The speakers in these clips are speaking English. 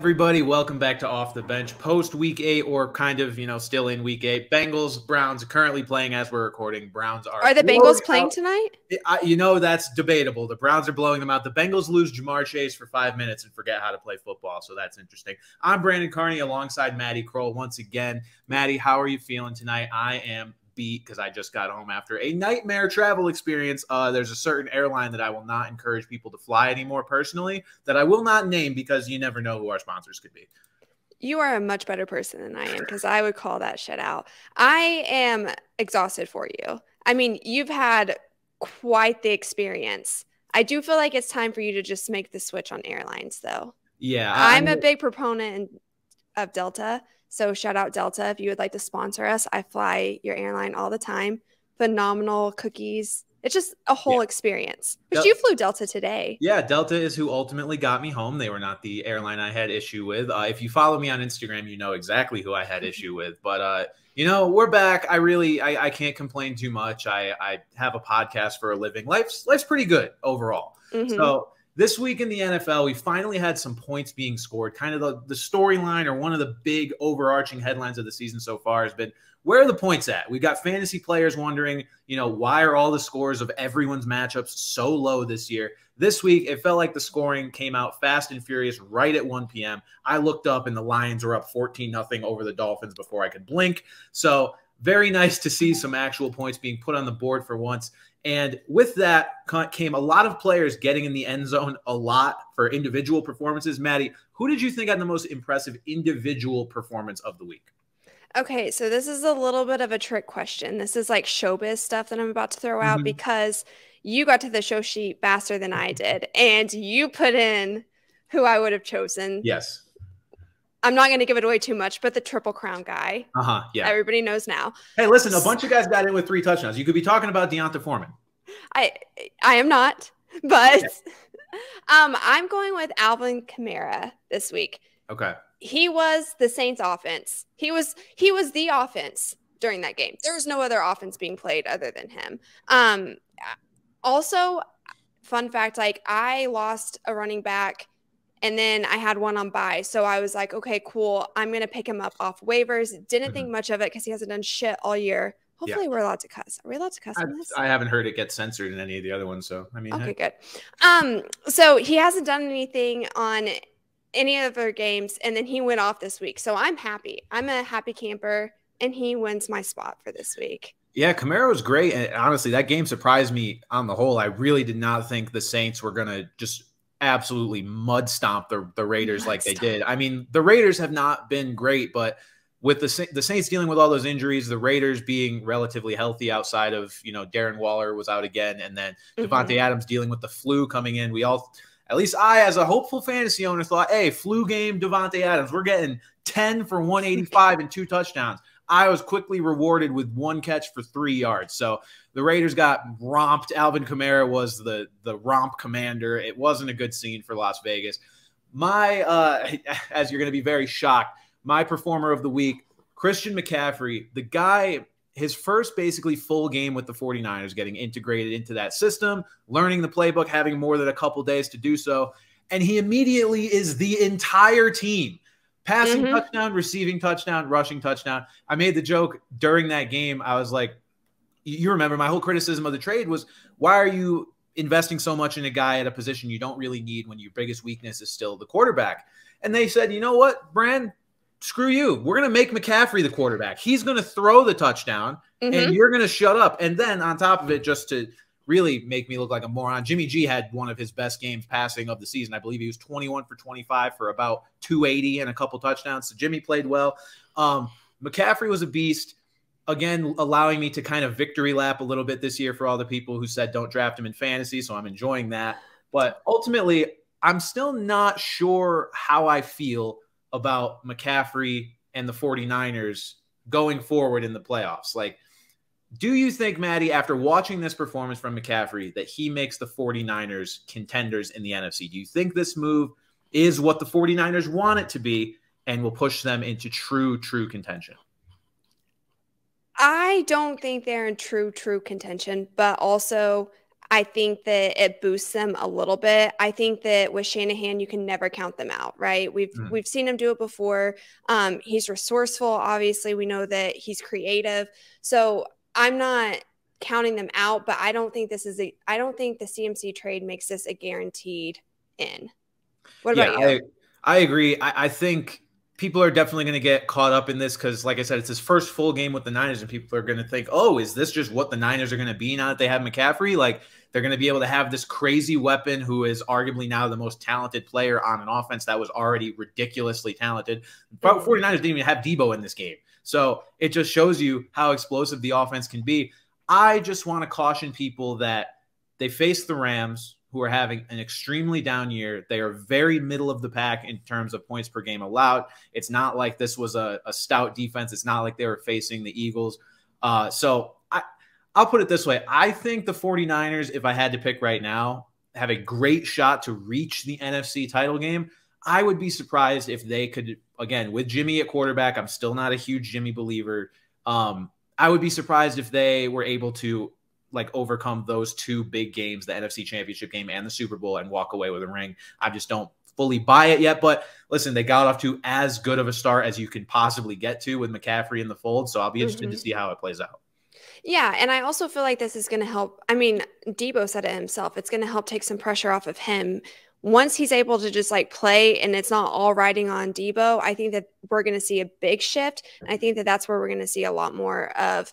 Everybody, welcome back to Off the Bench. Post week eight, or kind of, you know, still in week eight. Bengals, Browns currently playing as we're recording. Browns are. Are the Bengals playing out. tonight? I, you know, that's debatable. The Browns are blowing them out. The Bengals lose Ja'Marr Chase for five minutes and forget how to play football. So that's interesting. I'm Brandon Carney alongside Madi Kroll once again. Madi, how are you feeling tonight? I am beat because I just got home after a nightmare travel experience. Uh, there's a certain airline that I will not encourage people to fly anymore personally that I will not name because you never know who our sponsors could be. You are a much better person than I am because I would call that shit out. I am exhausted for you. I mean, you've had quite the experience. I do feel like it's time for you to just make the switch on airlines, though. Yeah. I'm, I'm a big proponent of Delta. So shout out Delta if you would like to sponsor us. I fly your airline all the time. Phenomenal cookies. It's just a whole yeah. experience. But Del- you flew Delta today. Yeah, Delta is who ultimately got me home. They were not the airline I had issue with. Uh, if you follow me on Instagram, you know exactly who I had issue with. But uh, you know, we're back. I really, I, I can't complain too much. I, I have a podcast for a living. Life's life's pretty good overall. Mm-hmm. So this week in the NFL, we finally had some points being scored. Kind of the, the storyline or one of the big overarching headlines of the season so far has been where are the points at? We've got fantasy players wondering, you know, why are all the scores of everyone's matchups so low this year? This week, it felt like the scoring came out fast and furious right at 1 p.m. I looked up and the Lions were up 14 nothing over the Dolphins before I could blink. So, very nice to see some actual points being put on the board for once. And with that came a lot of players getting in the end zone a lot for individual performances. Madi, who did you think had the most impressive individual performance of the week? Okay, so this is a little bit of a trick question. This is like showbiz stuff that I'm about to throw out mm-hmm. because you got to the show sheet faster than I did, and you put in who I would have chosen. Yes. I'm not going to give it away too much, but the triple crown guy. Uh huh. Yeah. Everybody knows now. Hey, listen, a bunch of guys got in with three touchdowns. You could be talking about D'Onta Foreman. I I am not, but um, I'm going with Alvin Kamara this week. Okay. He was the Saints offense. He was he was the offense during that game. There was no other offense being played other than him. Um, also, fun fact: like I lost a running back and then I had one on bye. So I was like, okay, cool. I'm going to pick him up off waivers. Didn't mm-hmm. think much of it because he hasn't done shit all year. Hopefully, yeah. we're allowed to cuss. Are we allowed to cuss I, this? I haven't heard it get censored in any of the other ones. So, I mean, okay, hey. good. Um, so he hasn't done anything on any of our games. And then he went off this week. So I'm happy. I'm a happy camper. And he wins my spot for this week. Yeah, Kamara was great. And honestly, that game surprised me on the whole. I really did not think the Saints were going to just absolutely mud stomp the, the Raiders mud like stomp. they did. I mean, the Raiders have not been great, but with the the Saints dealing with all those injuries, the Raiders being relatively healthy outside of you know Darren Waller was out again, and then mm-hmm. Davante Adams dealing with the flu coming in. We all, at least I, as a hopeful fantasy owner, thought, hey, flu game, Davante Adams, we're getting ten for one eighty five and two touchdowns. I was quickly rewarded with one catch for three yards. So the Raiders got romped. Alvin Kamara was the the romp commander. It wasn't a good scene for Las Vegas. My, uh, as you're going to be very shocked, my performer of the week, Christian McCaffrey, the guy. His first basically full game with the 49ers, getting integrated into that system, learning the playbook, having more than a couple days to do so. And he immediately is the entire team passing mm-hmm. touchdown, receiving touchdown, rushing touchdown. I made the joke during that game. I was like, you remember my whole criticism of the trade was why are you investing so much in a guy at a position you don't really need when your biggest weakness is still the quarterback? And they said, you know what, Brand, screw you. We're going to make McCaffrey the quarterback. He's going to throw the touchdown mm-hmm. and you're going to shut up. And then on top of it, just to really make me look like a moron, Jimmy G had one of his best games passing of the season. I believe he was 21 for 25 for about 280 and a couple touchdowns. So Jimmy played well. Um, McCaffrey was a beast again allowing me to kind of victory lap a little bit this year for all the people who said don't draft him in fantasy so i'm enjoying that but ultimately i'm still not sure how i feel about mccaffrey and the 49ers going forward in the playoffs. Like do you think madi after watching this performance from mccaffrey that he makes the 49ers contenders in the nfc do you think this move is what the 49ers want it to be and will push them into true true contention? I don't think they're in true, true contention, but also I think that it boosts them a little bit. I think that with Shanahan, you can never count them out, right? We've mm. we've seen him do it before. Um, he's resourceful. Obviously, we know that he's creative. So I'm not counting them out, but I don't think this is a. I don't think the CMC trade makes this a guaranteed in. What about yeah, you? I, I agree. I, I think people are definitely going to get caught up in this because, like I said, it's his first full game with the Niners, and people are going to think, "Oh, is this just what the Niners are going to be now that they have McCaffrey?" Like they're going to be able to have this crazy weapon who is arguably now the most talented player on an offense that was already ridiculously talented. But 49ers mm-hmm. didn't even have Debo in this game. So it just shows you how explosive the offense can be. I just want to caution people that they face the Rams, who are having an extremely down year. They are very middle of the pack in terms of points per game allowed. It's not like this was a, a stout defense. It's not like they were facing the Eagles. Uh, so I, I'll put it this way. I think the 49ers, if I had to pick right now, have a great shot to reach the NFC title game. I would be surprised if they could, again, with Jimmy at quarterback. I'm still not a huge Jimmy believer. Um, I would be surprised if they were able to like overcome those two big games, the NFC Championship game and the Super Bowl, and walk away with a ring. I just don't fully buy it yet. But listen, they got off to as good of a start as you can possibly get to with McCaffrey in the fold. So I'll be interested mm-hmm. to see how it plays out. Yeah, and I also feel like this is going to help. I mean, Debo said it himself. It's going to help take some pressure off of him once he's able to just like play and it's not all riding on Debo. I think that we're going to see a big shift. I think that that's where we're going to see a lot more of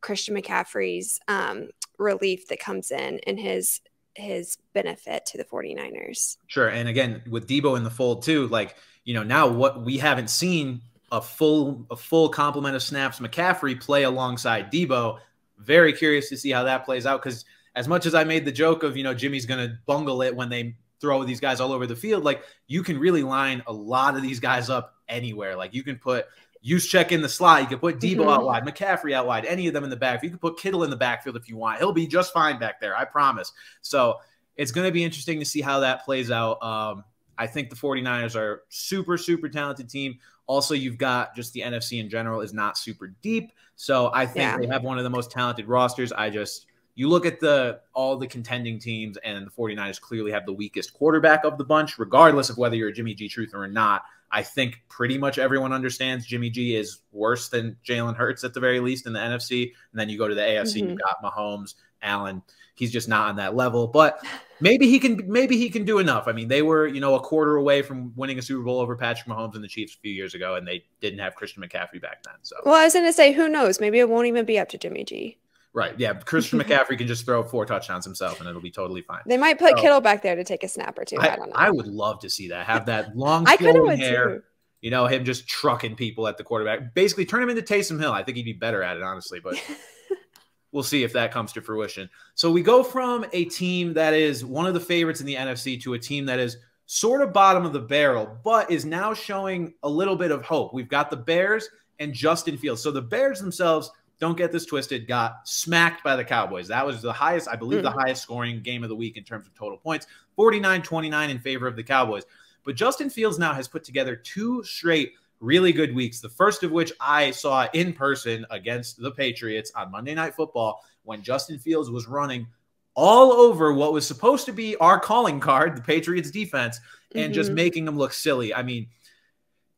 Christian McCaffrey's um, relief that comes in and his his benefit to the 49ers. Sure. And again, with Debo in the fold too, like, you know, now what we haven't seen a full a full complement of snaps McCaffrey play alongside Debo. Very curious to see how that plays out because as much as I made the joke of, you know, Jimmy's going to bungle it when they throw these guys all over the field, like you can really line a lot of these guys up anywhere. Like you can put Juszczyk in the slot. You can put Debo mm-hmm. out wide, McCaffrey out wide, any of them in the back. You can put Kittle in the backfield if you want. He'll be just fine back there. I promise. So it's going to be interesting to see how that plays out. Um, I think the 49ers are super, super talented team. Also, you've got just the NFC in general is not super deep. So I think yeah. they have one of the most talented rosters. I just you look at the all the contending teams and the 49ers clearly have the weakest quarterback of the bunch, regardless of whether you're a Jimmy G truther or not. I think pretty much everyone understands Jimmy G is worse than Jalen Hurts at the very least in the NFC. And then you go to the AFC, mm-hmm. you've got Mahomes, Allen. He's just not on that level. But maybe he can maybe he can do enough. I mean, they were, you know, a quarter away from winning a Super Bowl over Patrick Mahomes and the Chiefs a few years ago, and they didn't have Christian McCaffrey back then. So Well, I was gonna say, who knows? Maybe it won't even be up to Jimmy G. Right. Yeah. Christian McCaffrey can just throw four touchdowns himself and it'll be totally fine. They might put so, Kittle back there to take a snap or two. I, I, don't know. I would love to see that. Have that long flowing hair. Too. You know, him just trucking people at the quarterback. Basically, turn him into Taysom Hill. I think he'd be better at it, honestly, but we'll see if that comes to fruition. So we go from a team that is one of the favorites in the NFC to a team that is sort of bottom of the barrel, but is now showing a little bit of hope. We've got the Bears and Justin Fields. So the Bears themselves, don't get this twisted, got smacked by the Cowboys. That was the highest, I believe, mm. the highest scoring game of the week in terms of total points 49 29 in favor of the Cowboys. But Justin Fields now has put together two straight really good weeks. The first of which I saw in person against the Patriots on Monday Night Football when Justin Fields was running all over what was supposed to be our calling card, the Patriots defense, and mm-hmm. just making them look silly. I mean,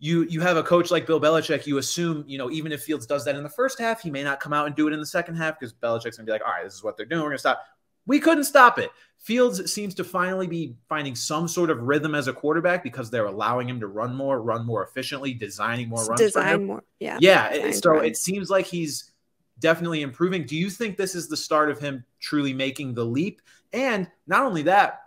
you you have a coach like Bill Belichick, you assume, you know, even if Fields does that in the first half, he may not come out and do it in the second half because Belichick's gonna be like, all right, this is what they're doing. We're gonna stop. We couldn't stop it. Fields seems to finally be finding some sort of rhythm as a quarterback because they're allowing him to run more, run more efficiently, designing more runs. Design more, yeah. Yeah. so runs. it seems like he's definitely improving. Do you think this is the start of him truly making the leap? And not only that,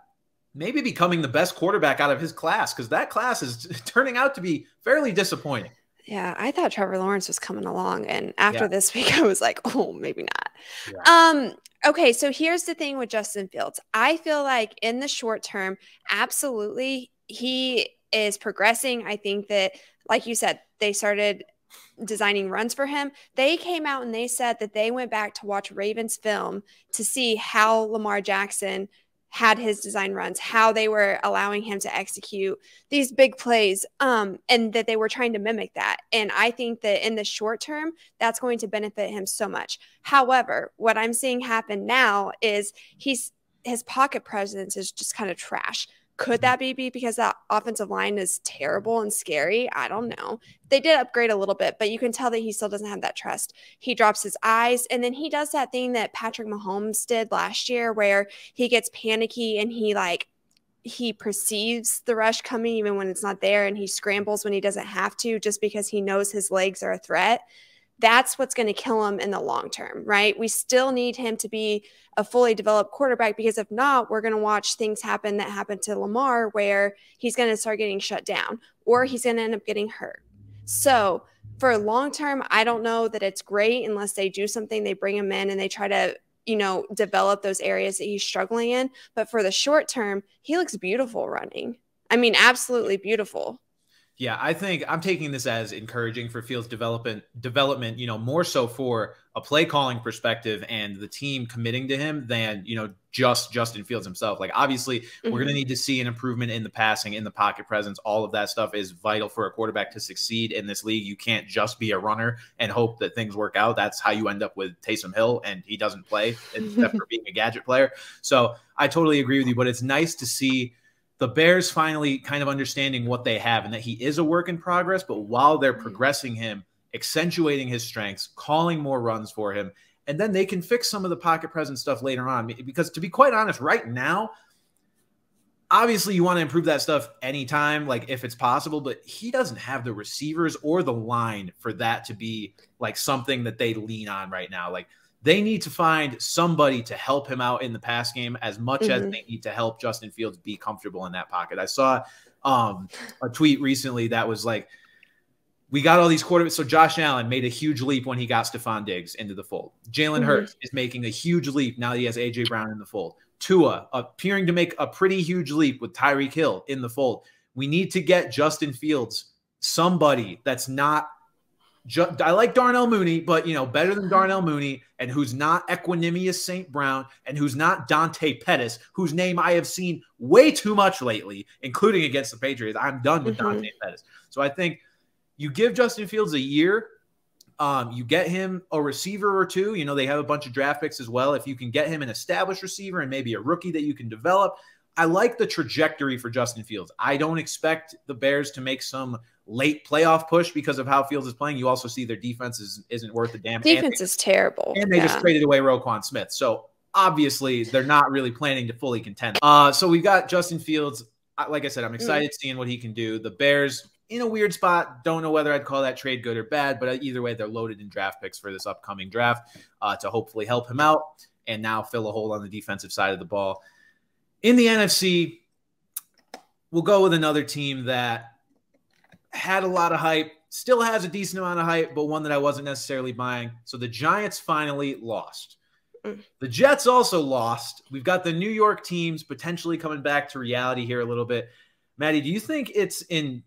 maybe becoming the best quarterback out of his class because that class is turning out to be fairly disappointing. Yeah, I thought Trevor Lawrence was coming along, and after yeah. this week, I was like, oh, maybe not. Yeah. Um. Okay, so here's the thing with Justin Fields. I feel like in the short term, absolutely, he is progressing. I think that, like you said, they started designing runs for him. They came out and they said that they went back to watch Ravens film to see how Lamar Jackson had his design runs, how they were allowing him to execute these big plays, um, and that they were trying to mimic that. And I think that in the short term, that's going to benefit him so much. However, what I'm seeing happen now is he's his pocket presence is just kind of trash. Could that be because that offensive line is terrible and scary? I don't know. They did upgrade a little bit, but you can tell that he still doesn't have that trust. He drops his eyes, and then he does that thing that Patrick Mahomes did last year where he gets panicky and he like he perceives the rush coming even when it's not there and he scrambles when he doesn't have to just because he knows his legs are a threat that's what's going to kill him in the long term, right? We still need him to be a fully developed quarterback because if not, we're going to watch things happen that happened to Lamar where he's going to start getting shut down or he's going to end up getting hurt. So, for long term, I don't know that it's great unless they do something, they bring him in and they try to, you know, develop those areas that he's struggling in. But for the short term, he looks beautiful running. I mean, absolutely beautiful. Yeah, I think I'm taking this as encouraging for Fields development development, you know, more so for a play calling perspective and the team committing to him than, you know, just Justin Fields himself. Like obviously, mm-hmm. we're going to need to see an improvement in the passing, in the pocket presence. All of that stuff is vital for a quarterback to succeed in this league. You can't just be a runner and hope that things work out. That's how you end up with Taysom Hill and he doesn't play except for being a gadget player. So, I totally agree with you, but it's nice to see the Bears finally kind of understanding what they have and that he is a work in progress, but while they're mm-hmm. progressing him, accentuating his strengths, calling more runs for him, and then they can fix some of the pocket presence stuff later on. Because to be quite honest, right now, obviously you want to improve that stuff anytime, like if it's possible, but he doesn't have the receivers or the line for that to be like something that they lean on right now. Like they need to find somebody to help him out in the pass game as much mm-hmm. as they need to help Justin Fields be comfortable in that pocket. I saw um, a tweet recently that was like, we got all these quarterbacks. So Josh Allen made a huge leap when he got Stefon Diggs into the fold. Jalen mm-hmm. Hurts is making a huge leap now that he has AJ Brown in the fold. Tua appearing to make a pretty huge leap with Tyreek Hill in the fold. We need to get Justin Fields somebody that's not I like Darnell Mooney, but you know, better than Darnell Mooney, and who's not Equanimeous St. Brown, and who's not Dante Pettis, whose name I have seen way too much lately, including against the Patriots. I'm done with mm-hmm. Dante Pettis. So I think you give Justin Fields a year. Um, you get him a receiver or two. You know, they have a bunch of draft picks as well. If you can get him an established receiver and maybe a rookie that you can develop, I like the trajectory for Justin Fields. I don't expect the Bears to make some late playoff push because of how Fields is playing. You also see their defense is, isn't worth a damn. Defense is terrible. And they yeah. just traded away Roquan Smith. So obviously they're not really planning to fully contend. Uh, so we've got Justin Fields. Like I said, I'm excited mm. seeing what he can do. The Bears in a weird spot. Don't know whether I'd call that trade good or bad, but either way, they're loaded in draft picks for this upcoming draft uh, to hopefully help him out and now fill a hole on the defensive side of the ball. In the NFC, we'll go with another team that had a lot of hype, still has a decent amount of hype, but one that I wasn't necessarily buying. So the Giants finally lost. Mm. The Jets also lost. We've got the New York teams potentially coming back to reality here a little bit. Madi, do you think it's in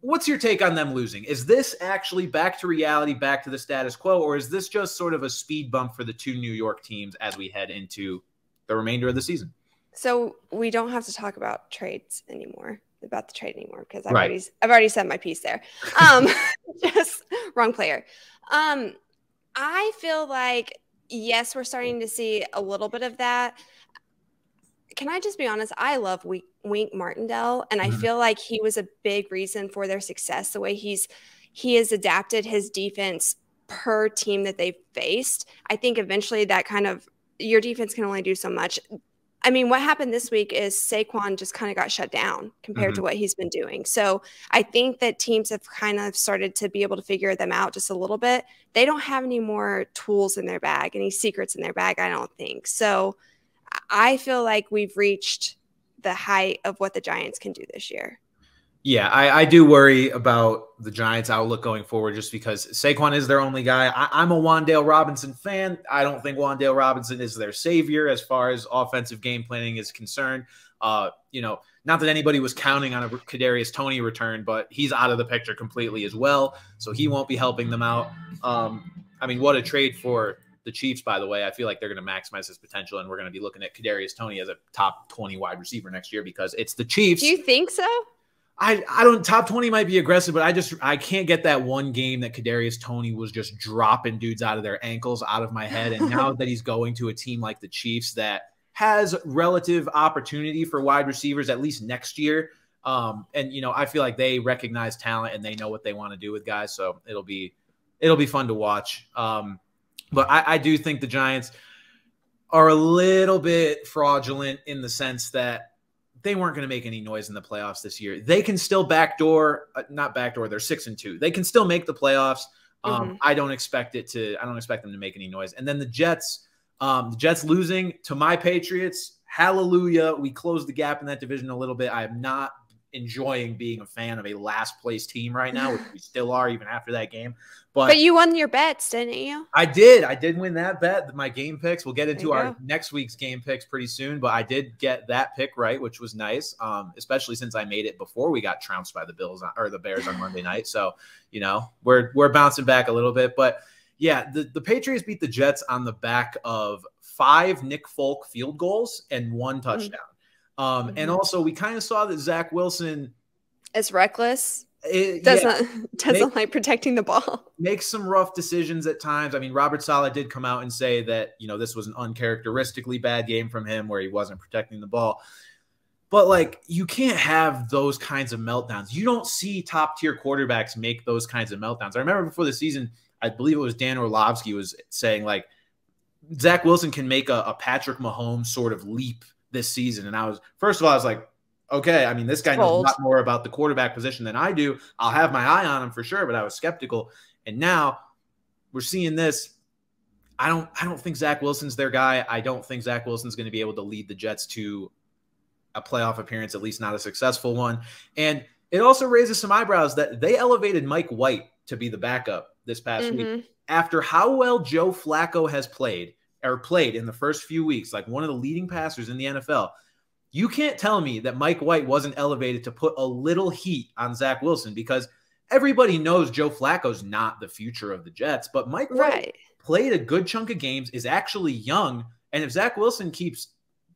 what's your take on them losing? Is this actually back to reality, back to the status quo, or is this just sort of a speed bump for the two New York teams as we head into the remainder of the season? So we don't have to talk about trades anymore about the trade anymore because I've right. already I've already said my piece there. Um, just wrong player. Um, I feel like yes, we're starting to see a little bit of that. Can I just be honest? I love Wink, Wink Martindale, and I mm-hmm. feel like he was a big reason for their success. The way he's he has adapted his defense per team that they've faced. I think eventually that kind of your defense can only do so much. I mean, what happened this week is Saquon just kind of got shut down compared mm-hmm. to what he's been doing. So I think that teams have kind of started to be able to figure them out just a little bit. They don't have any more tools in their bag, any secrets in their bag, I don't think. So I feel like we've reached the height of what the Giants can do this year. Yeah, I, I, do worry about the Giants' outlook going forward just because Saquon is their only guy. I, am a Wan'Dale Robinson fan. I don't think Wan'Dale Robinson is their savior as far as offensive game planning is concerned. Uh, you know, not that anybody was counting on a Kadarius Toney return, but he's out of the picture completely as well, so he won't be helping them out. Um, I mean, what a trade for the Chiefs, by the way. I feel like they're going to maximize his potential, and we're going to be looking at Kadarius Toney as a top 20 wide receiver next year because it's the Chiefs. Do you think so? I, I don't top 20 might be aggressive, but I just I can't get that one game that Kadarius Toney was just dropping dudes out of their ankles out of my head. And now that he's going to a team like the Chiefs that has relative opportunity for wide receivers at least next year. Um, and you know, I feel like they recognize talent and they know what they want to do with guys, so it'll be it'll be fun to watch. Um, but I, I do think the Giants are a little bit fraudulent in the sense that they weren't going to make any noise in the playoffs this year. They can still backdoor, uh, not backdoor. They're six and two. They can still make the playoffs. Um, mm-hmm. I don't expect it to. I don't expect them to make any noise. And then the Jets, um, the Jets losing to my Patriots. Hallelujah! We closed the gap in that division a little bit. I am not enjoying being a fan of a last place team right now, which we still are even after that game. But, but you won your bets, didn't you? I did. I did win that bet. My game picks. We'll get into our go. next week's game picks pretty soon, but I did get that pick right, which was nice. Um, especially since I made it before we got trounced by the Bills on, or the Bears on Monday night. So you know we're we're bouncing back a little bit, but yeah, the the Patriots beat the Jets on the back of five Nick Folk field goals and one mm-hmm. touchdown. Mm-hmm. Um, mm-hmm. And also, we kind of saw that Zach Wilson is reckless. It, doesn't yeah, doesn't make, like protecting the ball. Makes some rough decisions at times. I mean, Robert Saleh did come out and say that you know this was an uncharacteristically bad game from him, where he wasn't protecting the ball. But like, you can't have those kinds of meltdowns. You don't see top tier quarterbacks make those kinds of meltdowns. I remember before the season, I believe it was Dan Orlovsky was saying like Zach Wilson can make a, a Patrick Mahomes sort of leap this season. And I was, first of all, I was like, okay, I mean, this guy knows a lot more about the quarterback position than I do. I'll have my eye on him for sure, but I was skeptical. And now we're seeing this. I don't I don't think Zach Wilson's their guy. I don't think Zach Wilson's going to be able to lead the Jets to a playoff appearance, at least not a successful one. And it also raises some eyebrows that they elevated Mike White to be the backup this past mm-hmm. week after how well Joe Flacco has played or played in the first few weeks, like one of the leading passers in the NFL, you can't tell me that Mike White wasn't elevated to put a little heat on Zach Wilson because everybody knows Joe Flacco's not the future of the Jets, but Mike White right. played a good chunk of games, is actually young. And if Zach Wilson keeps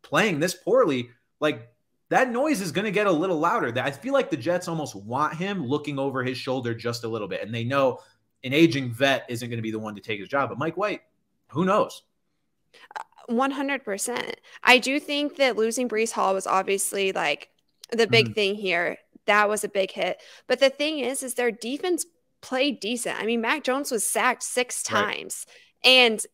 playing this poorly, like that noise is going to get a little louder. I feel like the Jets almost want him looking over his shoulder just a little bit. And they know an aging vet isn't going to be the one to take his job. But Mike White, who knows? 100%. I do think that losing Breece Hall was obviously like the big mm. thing here. That was a big hit. But the thing is, is their defense played decent. I mean, Mac Jones was sacked six times right. and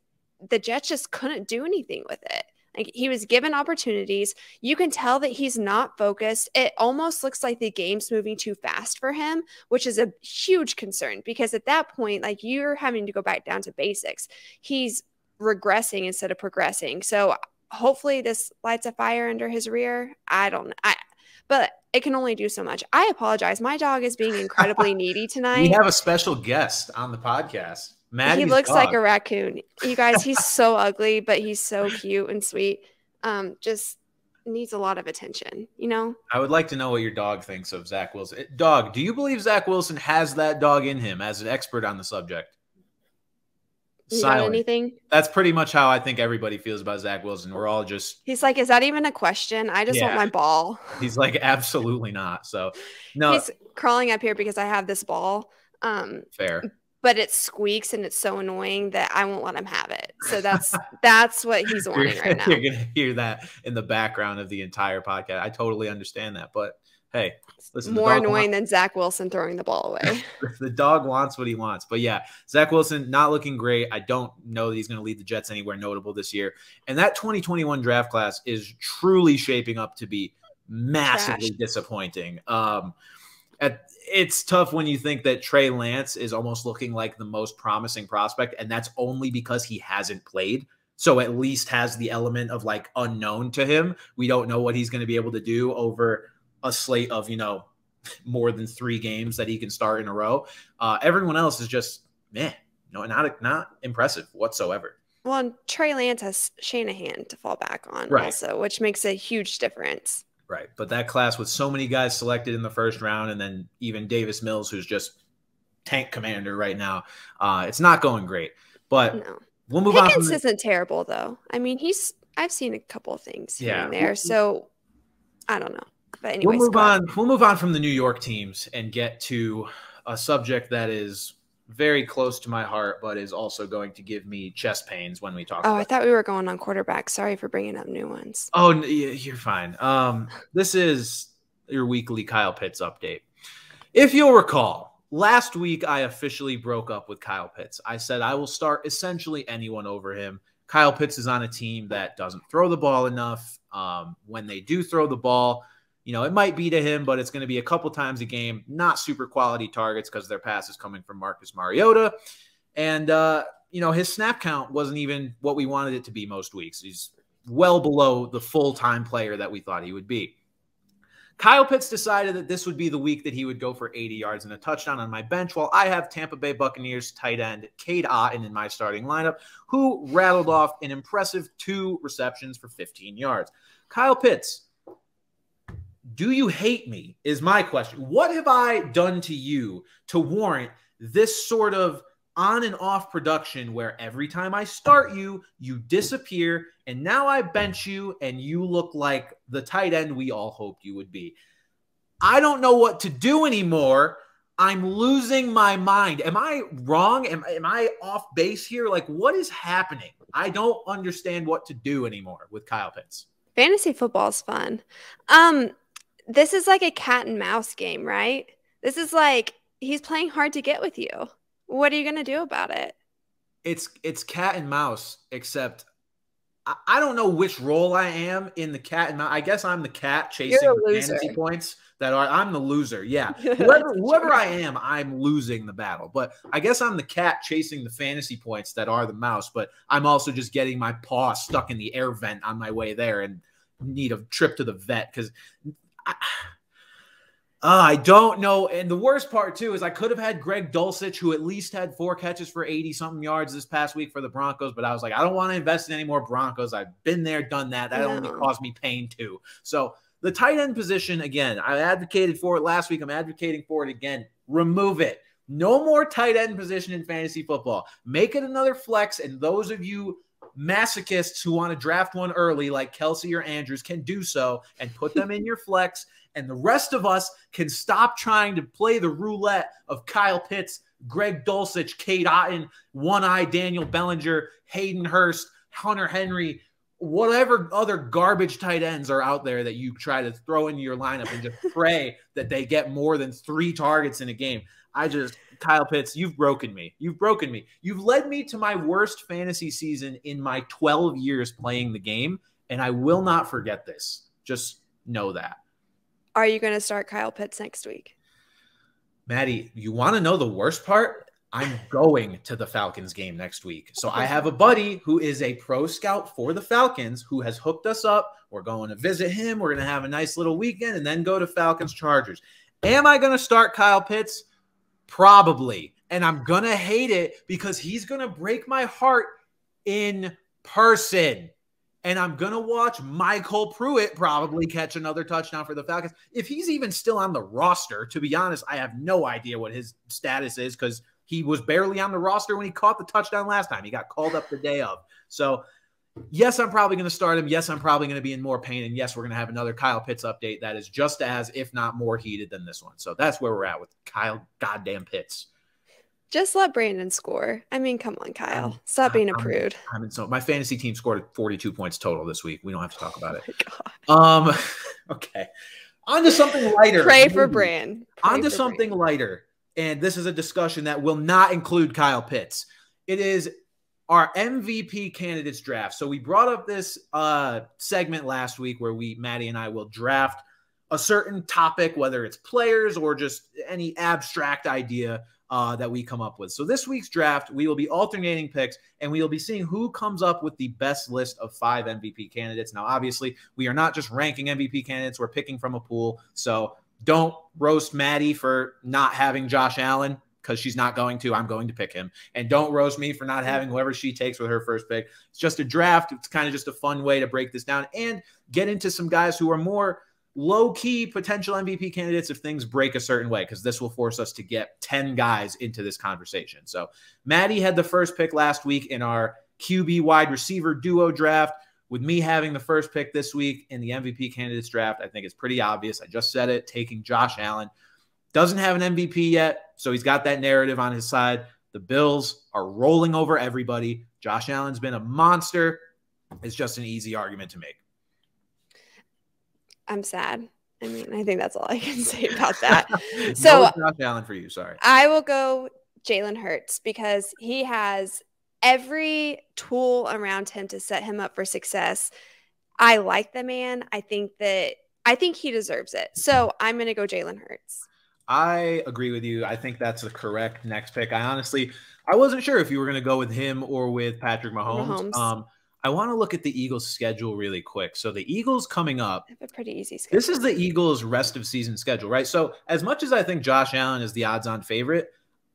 the Jets just couldn't do anything with it. Like he was given opportunities. You can tell that he's not focused. It almost looks like the game's moving too fast for him, which is a huge concern because at that point, like you're having to go back down to basics. He's regressing instead of progressing. So hopefully this lights a fire under his rear. I don't know. I, but it can only do so much. I apologize. My dog is being incredibly needy tonight. We have a special guest on the podcast. Madi's he looks dog. like a raccoon. You guys, he's so ugly, but he's so cute and sweet. Um, just needs a lot of attention, you know? I would like to know what your dog thinks of Zach Wilson. Dog, do you believe Zach Wilson has that dog in him as an expert on the subject? Silent. anything? That's pretty much how I think everybody feels about Zach Wilson. We're all just He's like, is that even a question? I just yeah. want my ball. He's like, absolutely not. So no he's crawling up here because I have this ball. Um fair. But it squeaks and it's so annoying that I won't let him have it. So that's that's what he's wanting right now. You're gonna hear that in the background of the entire podcast. I totally understand that, but hey, listen, more annoying wants, than Zach Wilson throwing the ball away. the dog wants what he wants. But yeah, Zach Wilson not looking great. I don't know that he's going to lead the Jets anywhere notable this year. And that 2021 draft class is truly shaping up to be massively Trash. disappointing. Um, at, it's tough when you think that Trey Lance is almost looking like the most promising prospect, and that's only because he hasn't played. So at least has the element of like unknown to him. We don't know what he's going to be able to do over a slate of you know more than three games that he can start in a row. Uh, everyone else is just meh, no, not not impressive whatsoever. Well, and Trey Lance has Shanahan to fall back on right. also, which makes a huge difference. Right, but that class with so many guys selected in the first round, and then even Davis Mills, who's just tank commander right now, uh, it's not going great. But no. we'll move Pickens on. Pickens isn't terrible though. I mean, he's I've seen a couple things yeah. there, so I don't know. But anyways, we'll move on. We'll move on from the New York teams and get to a subject that is very close to my heart, but is also going to give me chest pains when we talk. Oh, I thought we were going on quarterback. Sorry for bringing up new ones. Oh, you're fine. Um, this is your weekly Kyle Pitts update. If you'll recall, last week I officially broke up with Kyle Pitts. I said I will start essentially anyone over him. Kyle Pitts is on a team that doesn't throw the ball enough. Um, when they do throw the ball, you know, it might be to him, but it's going to be a couple times a game, not super quality targets because their pass is coming from Marcus Mariota. And, uh, you know, his snap count wasn't even what we wanted it to be most weeks. He's well below the full time player that we thought he would be. Kyle Pitts decided that this would be the week that he would go for 80 yards and a touchdown on my bench, while I have Tampa Bay Buccaneers tight end Cade Otton in my starting lineup, who rattled off an impressive two receptions for 15 yards. Kyle Pitts, do you hate me? Is my question. What have I done to you to warrant this sort of on and off production where every time I start you, you disappear, and now I bench you and you look like the tight end we all hoped you would be? I don't know what to do anymore. I'm losing my mind. Am I wrong? Am, am I off base here? Like, what is happening? I don't understand what to do anymore with Kyle Pitts. Fantasy football is fun. Um, this is like a cat and mouse game, right? This is like he's playing hard to get with you. What are you gonna do about it? It's it's cat and mouse, except I, I don't know which role I am in the cat and mouse. I guess I'm the cat chasing the fantasy points that are I'm the loser. Yeah. Whoever whoever I am, I'm losing the battle. But I guess I'm the cat chasing the fantasy points that are the mouse, but I'm also just getting my paw stuck in the air vent on my way there and need a trip to the vet because I, uh, I don't know. And the worst part, too, is I could have had Greg Dulcich, who at least had four catches for 80 something yards this past week for the Broncos. But I was like, I don't want to invest in any more Broncos. I've been there, done that. That only caused me pain, too. So the tight end position, again, I advocated for it last week. I'm advocating for it again. Remove it. No more tight end position in fantasy football. Make it another flex. And those of you masochists who want to draft one early, like Kelce or Andrews, can do so and put them in your flex. And the rest of us can stop trying to play the roulette of Kyle Pitts, Greg Dulcich, Cade Otton, One Eye Daniel Bellinger, Hayden Hurst, Hunter Henry, whatever other garbage tight ends are out there that you try to throw into your lineup and just pray that they get more than three targets in a game. I just Kyle Pitts, you've broken me. You've broken me. You've led me to my worst fantasy season in my 12 years playing the game, and I will not forget this. Just know that. Are you going to start Kyle Pitts next week? Madi, you want to know the worst part? I'm going to the Falcons game next week. So I have a buddy who is a pro scout for the Falcons who has hooked us up. We're going to visit him. We're going to have a nice little weekend and then go to Falcons Chargers. Am I going to start Kyle Pitts? Probably. And I'm going to hate it because he's going to break my heart in person. And I'm going to watch MyCole Pruitt probably catch another touchdown for the Falcons. If he's even still on the roster, to be honest, I have no idea what his status is because he was barely on the roster when he caught the touchdown last time. He got called up the day of. So yes, I'm probably going to start him. Yes, I'm probably going to be in more pain. And yes, we're going to have another Kyle Pitts update that is just as, if not more heated than this one. So that's where we're at with Kyle goddamn Pitts. Just let Brandon score. I mean, come on, Kyle. Stop being a prude. I mean, so my fantasy team scored 42 points total this week. We don't have to talk about it. Oh um, okay. On to something lighter. Pray for Brand. On to something Brand. lighter. And this is a discussion that will not include Kyle Pitts. It is our MVP candidates draft. So we brought up this uh, segment last week where we, Madi and I, will draft a certain topic, whether it's players or just any abstract idea uh, that we come up with. So this week's draft, we will be alternating picks and we will be seeing who comes up with the best list of five MVP candidates. Now, obviously, we are not just ranking MVP candidates, we're picking from a pool. So don't roast Madi for not having Josh Allen because she's not going to. I'm going to pick him. And don't roast me for not having whoever she takes with her first pick. It's just a draft. It's kind of just a fun way to break this down and get into some guys who are more low key potential MVP candidates if things break a certain way, because this will force us to get 10 guys into this conversation. So, Madi had the first pick last week in our QB wide receiver duo draft. With me having the first pick this week in the MVP candidates draft, I think it's pretty obvious. I just said it, taking Josh Allen. Doesn't have an MVP yet, so he's got that narrative on his side. The Bills are rolling over everybody. Josh Allen's been a monster. It's just an easy argument to make. I'm sad. I mean, I think that's all I can say about that. so, no Josh Allen for you. Sorry. I will go Jalen Hurts because he has every tool around him to set him up for success. I like the man. I think that I think he deserves it. So I'm going to go Jalen Hurts. I agree with you. I think that's the correct next pick. I honestly, I wasn't sure if you were going to go with him or with Patrick Mahomes. Mahomes. Um, I want to look at the Eagles' schedule really quick. So the Eagles coming up, a pretty easy schedule. This is the Eagles' rest of season schedule, right? So as much as I think Josh Allen is the odds-on favorite,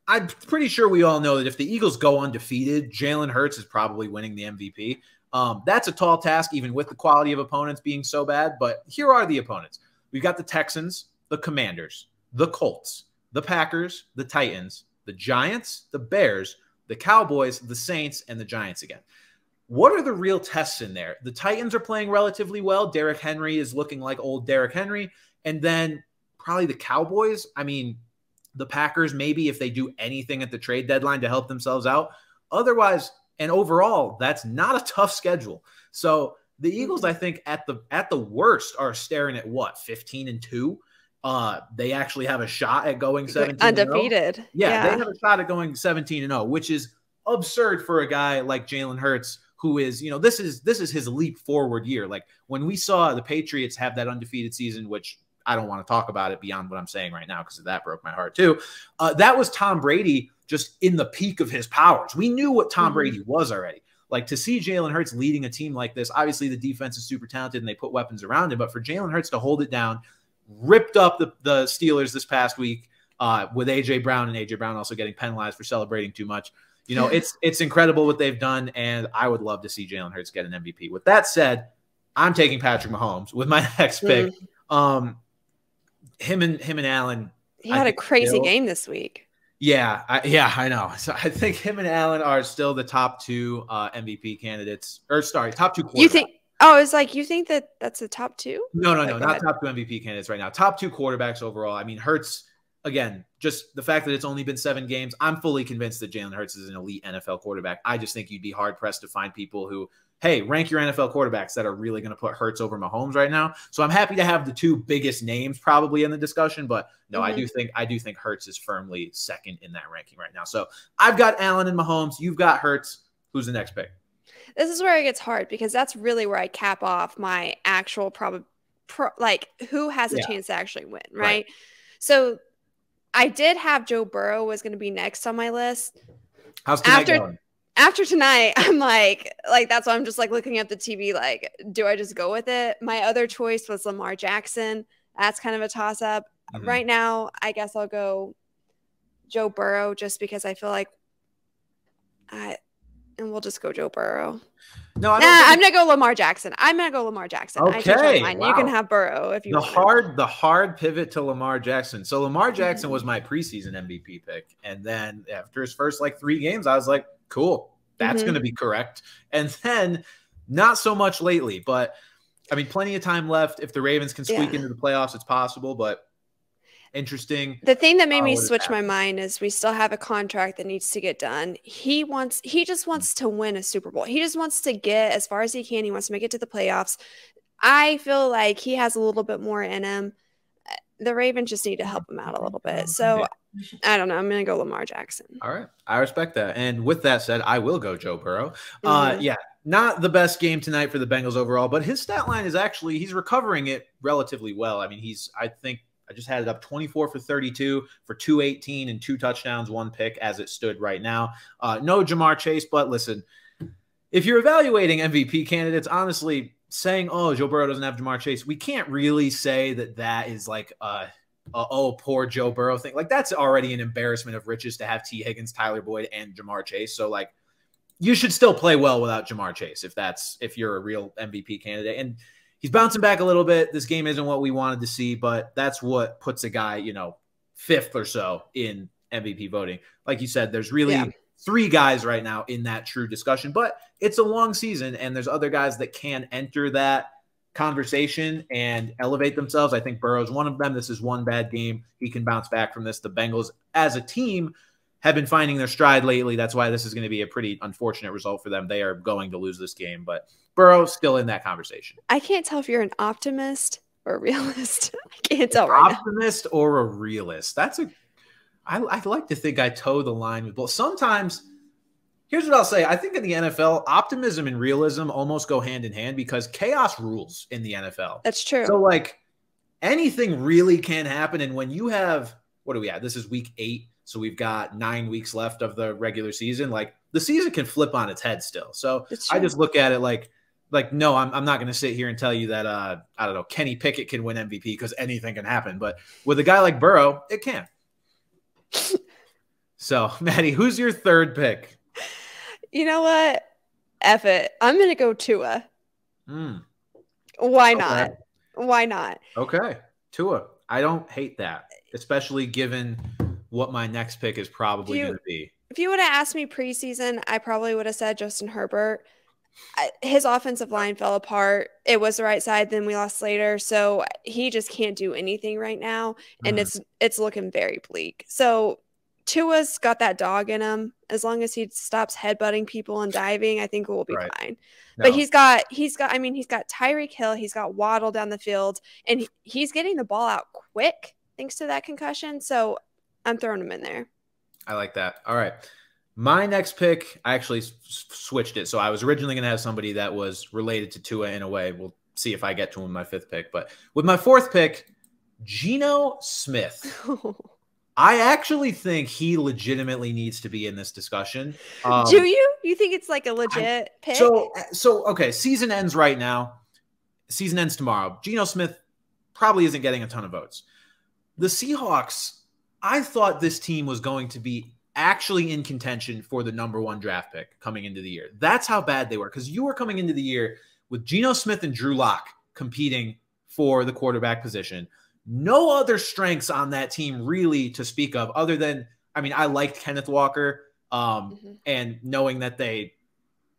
I'm pretty sure we all know that if the Eagles go undefeated, Jalen Hurts is probably winning the MVP. Um, that's a tall task, even with the quality of opponents being so bad. But here are the opponents: we've got the Texans, the Commanders, the Colts, the Packers, the Titans, the Giants, the Bears, the Cowboys, the Saints, and the Giants again. What are the real tests in there? The Titans are playing relatively well. Derrick Henry is looking like old Derrick Henry. And then probably the Cowboys. I mean, the Packers, maybe if they do anything at the trade deadline to help themselves out. Otherwise, and overall, that's not a tough schedule. So the Eagles, I think, at the at the worst, are staring at what, 15 and 2. Uh, they actually have a shot at going 17 undefeated. Yeah, yeah, they have a shot at going 17 and 0, which is absurd for a guy like Jalen Hurts who is, you know, this is this is his leap forward year. Like when we saw the Patriots have that undefeated season, which I don't want to talk about it beyond what I'm saying right now because that broke my heart too. Uh, that was Tom Brady just in the peak of his powers. We knew what Tom mm-hmm. Brady was already. Like to see Jalen Hurts leading a team like this, obviously the defense is super talented and they put weapons around him, but for Jalen Hurts to hold it down, ripped up the, the Steelers this past week uh, with AJ Brown and AJ Brown also getting penalized for celebrating too much you know, it's it's incredible what they've done, and I would love to see Jalen Hurts get an MVP. With that said, I'm taking Patrick Mahomes with my next pick. Mm. Um, him and him and Allen. He had a crazy still, game this week. Yeah, I, yeah, I know. So I think him and Allen are still the top two uh, MVP candidates, or sorry, top two. You think? Oh, it's like you think that that's the top two? No, no, no, not top two MVP candidates right now. Top two quarterbacks overall. I mean, Hurts again, just the fact that it's only been seven games, I'm fully convinced that Jalen Hurts is an elite NFL quarterback. I just think you'd be hard pressed to find people who, hey, rank your NFL quarterbacks that are really going to put Hurts over Mahomes right now. So I'm happy to have the two biggest names probably in the discussion, but no, mm-hmm. I do think I do think Hurts is firmly second in that ranking right now. So I've got Allen and Mahomes. You've got Hurts. Who's the next pick? This is where it gets hard because that's really where I cap off my actual probably pro- like who has a yeah. chance to actually win, right? right? So I did have Joe Burrow was going to be next on my list. How's tonight after, going? After tonight, I'm like, like that's why I'm just like looking at the TV. Like, do I just go with it? My other choice was Lamar Jackson. That's kind of a toss up. Mm-hmm. Right now, I guess I'll go Joe Burrow just because I feel like I and we'll just go Joe Burrow. No, I nah, I'm gonna go Lamar Jackson. I'm gonna go Lamar Jackson. Okay, wow. you can have Burrow if you. The hard, the hard pivot to Lamar Jackson. So Lamar Jackson mm-hmm. was my preseason MVP pick, and then after his first like three games, I was like, cool, that's mm-hmm. gonna be correct. And then not so much lately, but I mean, plenty of time left. If the Ravens can squeak yeah. into the playoffs, it's possible, but interesting. The thing that made me switch my mind is we still have a contract that needs to get done. He wants he just wants to win a Super Bowl. He just wants to get as far as he can. He wants to make it to the playoffs. I feel like he has a little bit more in him. The Ravens just need to help him out a little bit. So I don't know. I'm going to go Lamar Jackson. All right. I respect that. And with that said, I will go Joe Burrow. Uh, mm-hmm. Uh, yeah, not the best game tonight for the Bengals overall, but his stat line is actually, he's recovering it relatively well. I mean, he's, I think, I just had it up 24 for 32 for 218 and two touchdowns, one pick as it stood right now. Uh, no Ja'Marr Chase, but listen, if you're evaluating MVP candidates, honestly, saying, oh, Joe Burrow doesn't have Ja'Marr Chase, we can't really say that that is like a, a, oh, poor Joe Burrow thing. Like, that's already an embarrassment of riches to have Tee Higgins, Tyler Boyd, and Ja'Marr Chase. So, like, you should still play well without Ja'Marr Chase if that's if you're a real MVP candidate. And he's bouncing back a little bit. This game isn't what we wanted to see, but that's what puts a guy, you know, fifth or so in MVP voting. Like you said, there's really yeah. three guys right now in that true discussion, but it's a long season and there's other guys that can enter that conversation and elevate themselves. I think Burrow's one of them. This is one bad game. He can bounce back from this. The Bengals as a team have been finding their stride lately. That's why this is going to be a pretty unfortunate result for them. They are going to lose this game, but Burrow still in that conversation. I can't tell if you're an optimist or a realist. I can't tell right optimist now. or a realist. That's a. I, I like to think I toe the line with both. Sometimes, here's what I'll say. I think in the NFL, optimism and realism almost go hand in hand because chaos rules in the NFL. That's true. So like anything really can happen, and when you have what do we have? This is week eight so we've got nine weeks left of the regular season. Like the season can flip on its head still. So I just look at it like, like no, I'm, I'm not going to sit here and tell you that uh, I don't know Kenny Pickett can win MVP because anything can happen. But with a guy like Burrow, it can. so Madi, who's your third pick? You know what? F it. I'm going to go Tua. Mm. Why okay. not? Why not? Okay, Tua. I don't hate that, especially given what my next pick is probably going to be. If you would have asked me preseason, I probably would have said Justin Herbert. His offensive line fell apart. It was the right side. Then we lost Slater, so he just can't do anything right now, and mm. it's it's looking very bleak. So Tua's got that dog in him. As long as he stops headbutting people and diving, I think we'll be right. fine. No. But he's got he's got I mean he's got Tyreek Hill, he's got Waddle down the field, and he, he's getting the ball out quick thanks to that concussion. So I'm throwing him in there. I like that. All right. My next pick, I actually switched it. So I was originally going to have somebody that was related to Tua in a way. We'll see if I get to him my fifth pick. But with my fourth pick, Geno Smith. I actually think he legitimately needs to be in this discussion. Um, Do you? You think it's like a legit I, pick? So, so okay. Season ends right now. Season ends tomorrow. Geno Smith probably isn't getting a ton of votes. The Seahawks I thought this team was going to be actually in contention for the number one draft pick coming into the year. That's how bad they were because you were coming into the year with Geno Smith and Drew Lock competing for the quarterback position. No other strengths on that team really to speak of, other than I mean, I liked Kenneth Walker, um, mm-hmm. and knowing that they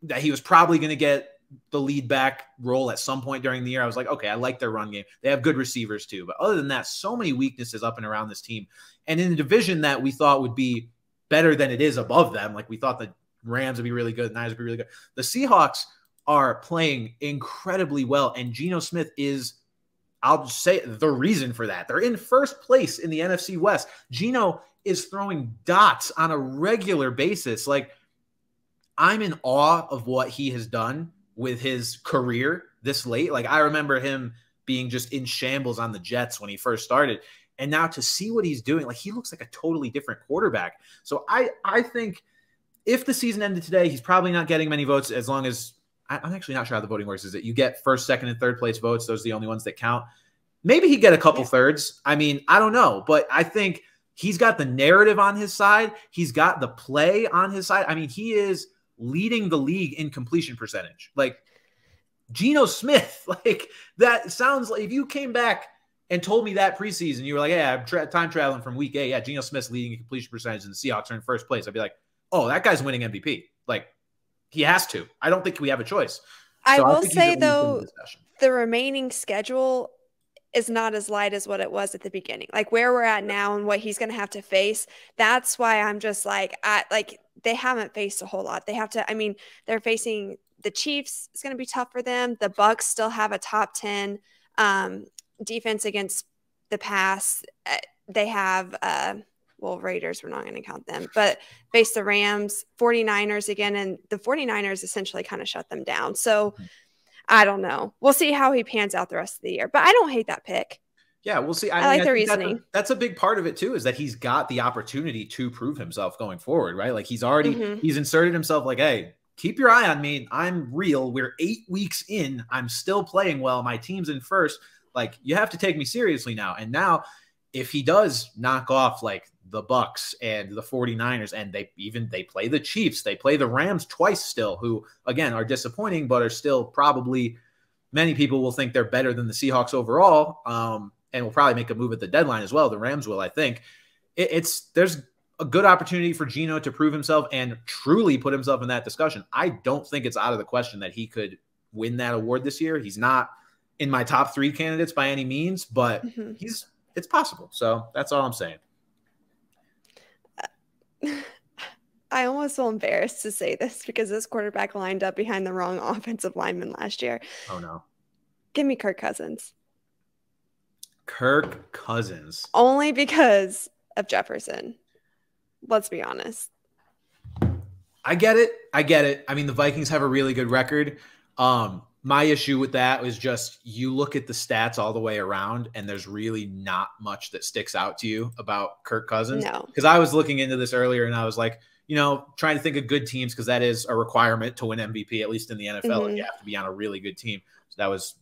that he was probably going to get the lead back role at some point during the year. I was like, okay, I like their run game. They have good receivers too. But other than that, so many weaknesses up and around this team. And in a division that we thought would be better than it is above them, like we thought the Rams would be really good, the Niners would be really good. The Seahawks are playing incredibly well. And Geno Smith is, I'll say the reason for that. They're in first place in the NFC West. Geno is throwing dots on a regular basis. Like, I'm in awe of what he has done with his career this late. Like I remember him being just in shambles on the Jets when he first started. And now to see what he's doing, like he looks like a totally different quarterback. So I I think if the season ended today, he's probably not getting many votes as long as I, am actually not sure how the voting works. Is it you get first, second, and third place votes? Those are the only ones that count. Maybe he'd get a couple yeah. thirds. I mean, I don't know, but I think he's got the narrative on his side. He's got the play on his side. I mean, he is leading the league in completion percentage. Like Geno Smith, like that sounds like if you came back and told me that preseason, you were like, "Yeah, I'm tra- time traveling from week eight. Yeah, Geno Smith's leading in completion percentage, and the Seahawks are in first place." I'd be like, "Oh, that guy's winning MVP. Like he has to. I don't think we have a choice." I will I say though, the remaining schedule is not as light as what it was at the beginning. Like where we're at now and what he's going to have to face. That's why I'm just like, I like they haven't faced a whole lot. They have to. I mean, they're facing the Chiefs. It's going to be tough for them. The Bucs still have a top ten um, defense against the pass. Uh, they have. Uh, well, Raiders, we're not going to count them, but face the Rams, 49ers again, and the 49ers essentially kind of shut them down. So mm-hmm. I don't know. We'll see how he pans out the rest of the year, but I don't hate that pick. Yeah, we'll see. I, I mean, like I the reasoning. That's a, that's a, big part of it too, is that he's got the opportunity to prove himself going forward, right? Like he's already mm-hmm. he's inserted himself. Like, hey, keep your eye on me. I'm real. We're eight weeks in. I'm still playing well. My team's in first. Like, you have to take me seriously now. And now, if he does knock off like the Bucs and the 49ers, and they even they play the Chiefs, they play the Rams twice still, who again are disappointing, but are still probably many people will think they're better than the Seahawks overall. Um, and will probably make a move at the deadline as well. The Rams will, I think. It, it's there's a good opportunity for Geno to prove himself and truly put himself in that discussion. I don't think it's out of the question that he could win that award this year. He's not in my top three candidates by any means, but mm-hmm. he's it's possible. So that's all I'm saying. I almost feel embarrassed to say this because this quarterback lined up behind the wrong offensive lineman last year. Oh no. Give me Kirk Cousins. Kirk Cousins. Only because of Jefferson. Let's be honest. I get it. I get it. I mean, the Vikings have a really good record. Um, my issue with that was just you look at the stats all the way around, and there's really not much that sticks out to you about Kirk Cousins. No. Because I was looking into this earlier and I was like, you know, trying to think of good teams because that is a requirement to win MVP, at least in the NFL. Mhm. You have to be on a really good team. So that was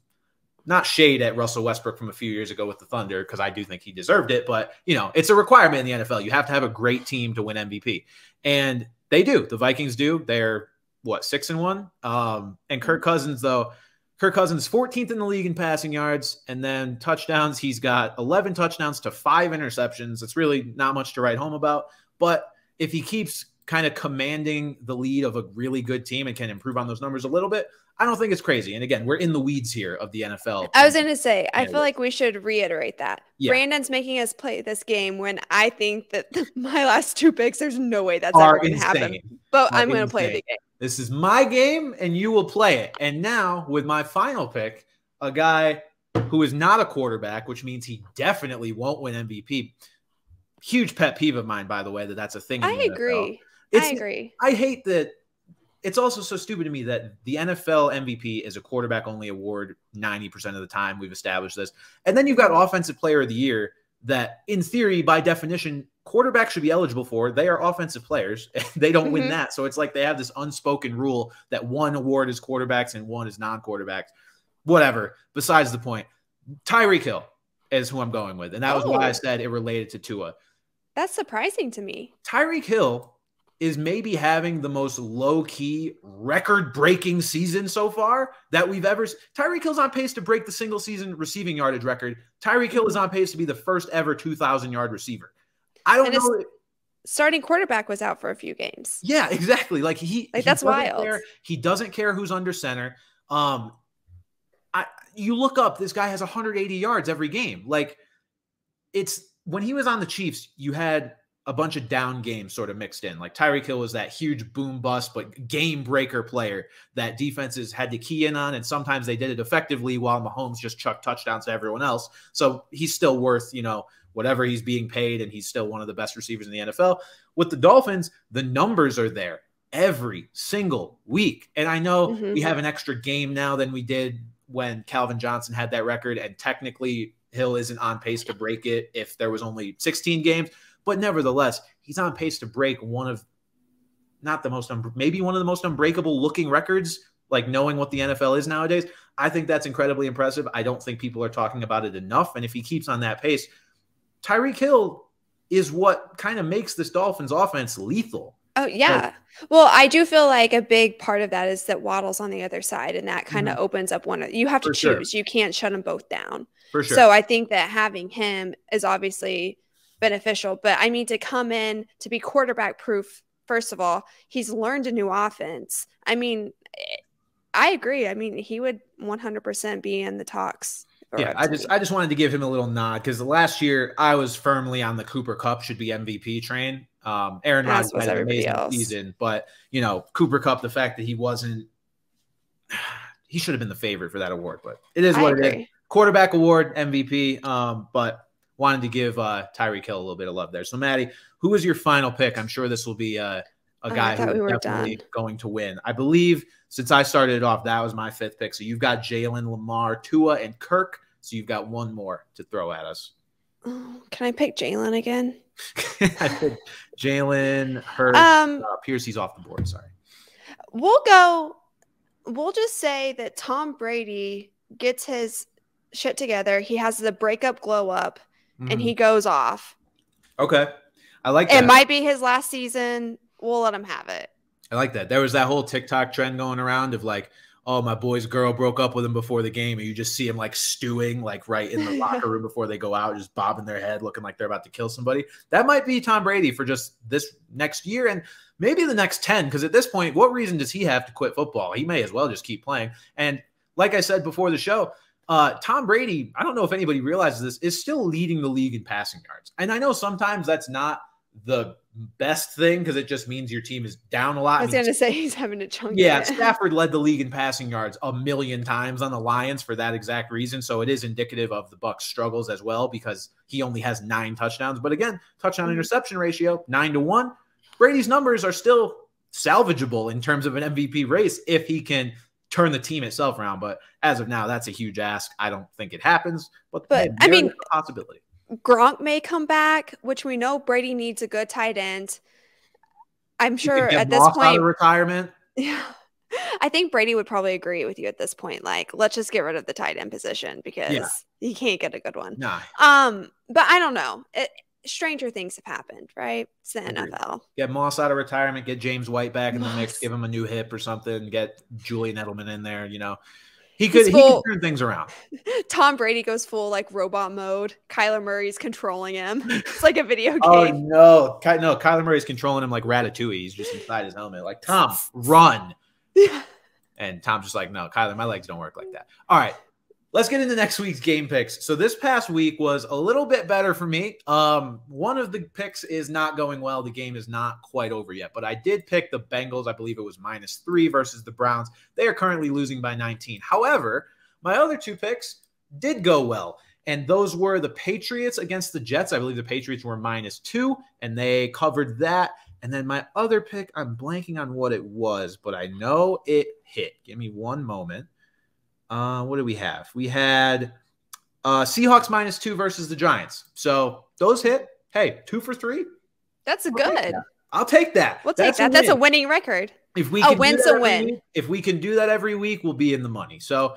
not shade at Russell Westbrook from a few years ago with the Thunder because I do think he deserved it, but you know, it's a requirement in the NFL. You have to have a great team to win MVP. And they do. The Vikings do. They're what, six and one? Um, and Kirk Cousins, though, Kirk Cousins 14th in the league in passing yards and then touchdowns. He's got 11 touchdowns to five interceptions. It's really not much to write home about. But if he keeps kind of commanding the lead of a really good team and can improve on those numbers a little bit, I don't think it's crazy. And again, we're in the weeds here of the NFL. I was going to say, I feel like we should reiterate that. Yeah. Brandon's making us play this game when I think that my last two picks, there's no way that's ever going to happen. But Are I'm going to play the game. This is my game, and you will play it. And now, with my final pick, a guy who is not a quarterback, which means he definitely won't win MVP. Huge pet peeve of mine, by the way, that that's a thing. in I agree. I agree. I hate that. It's also so stupid to me that the NFL MVP is a quarterback only award 90% of the time. We've established this. And then you've got Offensive Player of the Year that, in theory, by definition, quarterbacks should be eligible for. They are offensive players. they don't win Mhm. that. So it's like they have this unspoken rule that one award is quarterbacks and one is non quarterbacks. Whatever. Besides the point, Tyreek Hill is who I'm going with. And that was why I Oh. said it related to Tua. That's surprising to me. Tyreek Hill is maybe having the most low key, record breaking season so far that we've ever. Tyreek Hill's on pace to break the single season receiving yardage record. Tyreek Hill is on pace to be the first ever 2,000 yard receiver. I don't And know. Starting quarterback was out for a few games. Yeah, exactly. Like he, Like, he that's wild. care. He doesn't care who's under center. Um, I you look up, this guy has 180 yards every game. Like it's when he was on the Chiefs, you had a bunch of down games sort of mixed in. Like Tyreek Hill was that huge boom bust, but game breaker player that defenses had to key in on, and sometimes they did it effectively while Mahomes just chucked touchdowns to everyone else. So he's still worth, you know, whatever he's being paid, and he's still one of the best receivers in the NFL. With the Dolphins, the numbers are there every single week. And I know Mhm. we have an extra game now than we did when Calvin Johnson had that record, and technically Hill isn't on pace to break it if there was only 16 games. But nevertheless, he's on pace to break one of not the most maybe one of the most unbreakable looking records. Like knowing what the NFL is nowadays, I think that's incredibly impressive. I don't think people are talking about it enough. And if he keeps on that pace, Tyreek Hill is what kind of makes this Dolphins offense lethal. Oh yeah. well, I do feel like a big part of that is that Waddle's on the other side, and that kind of opens up one. Of, you have to Mm-hmm. Sure. choose. You can't shut them both down. For sure. So I think that having him is obviously beneficial. But I mean, to come in to be quarterback proof, first of all, he's learned a new offense. I mean, eh, I agree. I mean, he would 100% be in the talks. yeah, I just. I just wanted to give him a little nod because the last year I was firmly on the Cooper Kupp should be MVP train. Um, Aaron Rodgers had an amazing else. season, but you know Cooper Kupp, the fact that he wasn't, he should have been the favorite for that award. But it is I what it is. agree. Quarterback award, MVP. Um, but wanted to give uh, Tyreek Hill a little bit of love there. So Madi, who is your final pick? I'm sure this will be uh, a guy who's we definitely done. going to win. I believe since I started it off, that was my fifth pick. So you've got Jalen, Lamar, Tua, and Kirk. So you've got one more to throw at us. Oh, can I pick Jalen again? Jalen, Hurts, Um, uh, Pierce. He's off the board. Sorry. we'll go. We'll just say that Tom Brady gets his shit together. He has the breakup glow up, and Mhm. he goes off. okay. I like that. It might be his last season. We'll let him have it. I like that. There was that whole TikTok trend going around of like, oh, my boy's girl broke up with him before the game, and you just see him like stewing, like right in the locker room before they go out, just bobbing their head, looking like they're about to kill somebody. That might be Tom Brady for just this next year and maybe the next 10. Because at this point, what reason does he have to quit football? He may as well just keep playing. And like I said before the show, uh, Tom Brady, I don't know if anybody realizes this, is still leading the league in passing yards. And I know sometimes that's not the best thing because it just means your team is down a lot. I was going to say he's having a chunk. Yeah. Stafford led the league in passing yards a million times on the Lions for that exact reason. So it is indicative of the Bucs' struggles as well because he only has nine touchdowns. But again, touchdown mm-hmm. interception ratio nine to one. Brady's numbers are still salvageable in terms of an MVP race if he can turn the team itself around. But as of now, that's a huge ask. I don't think it happens. But, but I mean, possibility. Gronk may come back, which we know Brady needs a good tight end. I'm sure at this point, retirement. Yeah, I think Brady would probably agree with you at this point. Like, let's just get rid of the tight end position because yeah. he can't get a good one. Nah. Um, but I don't know. It, stranger things have happened, right? It's the NFL. Get Moss out of retirement, get James White back in the mix, give him a new hip or something, get Julian Edelman in there, you know. He could, full, he could turn things around. Tom Brady goes full like robot mode. Kyler Murray's controlling him. It's like a video oh, game. Oh no, no, Kyler Murray's controlling him like Ratatouille. He's just inside his helmet. Like Tom, run. and Tom's just like, no, Kyler, my legs don't work like that. All right, let's get into next week's game picks. So this past week was a little bit better for me. Um, one of the picks is not going well. The game is not quite over yet, but I did pick the Bengals. I believe it was minus three versus the Browns. They are currently losing by 19. However, my other two picks did go well. And those were the Patriots against the Jets. I believe the Patriots were minus two, and they covered that. And then my other pick, I'm blanking on what it was, but I know it hit. Give me one moment. Uh, what do we have? We had uh, Seahawks minus two versus the Giants. So those hit. Hey, two for three. That's a good. I'll take that. We'll take That's that. A That's a winning record. If we a win's a win. Week, if we can do that every week, we'll be in the money. So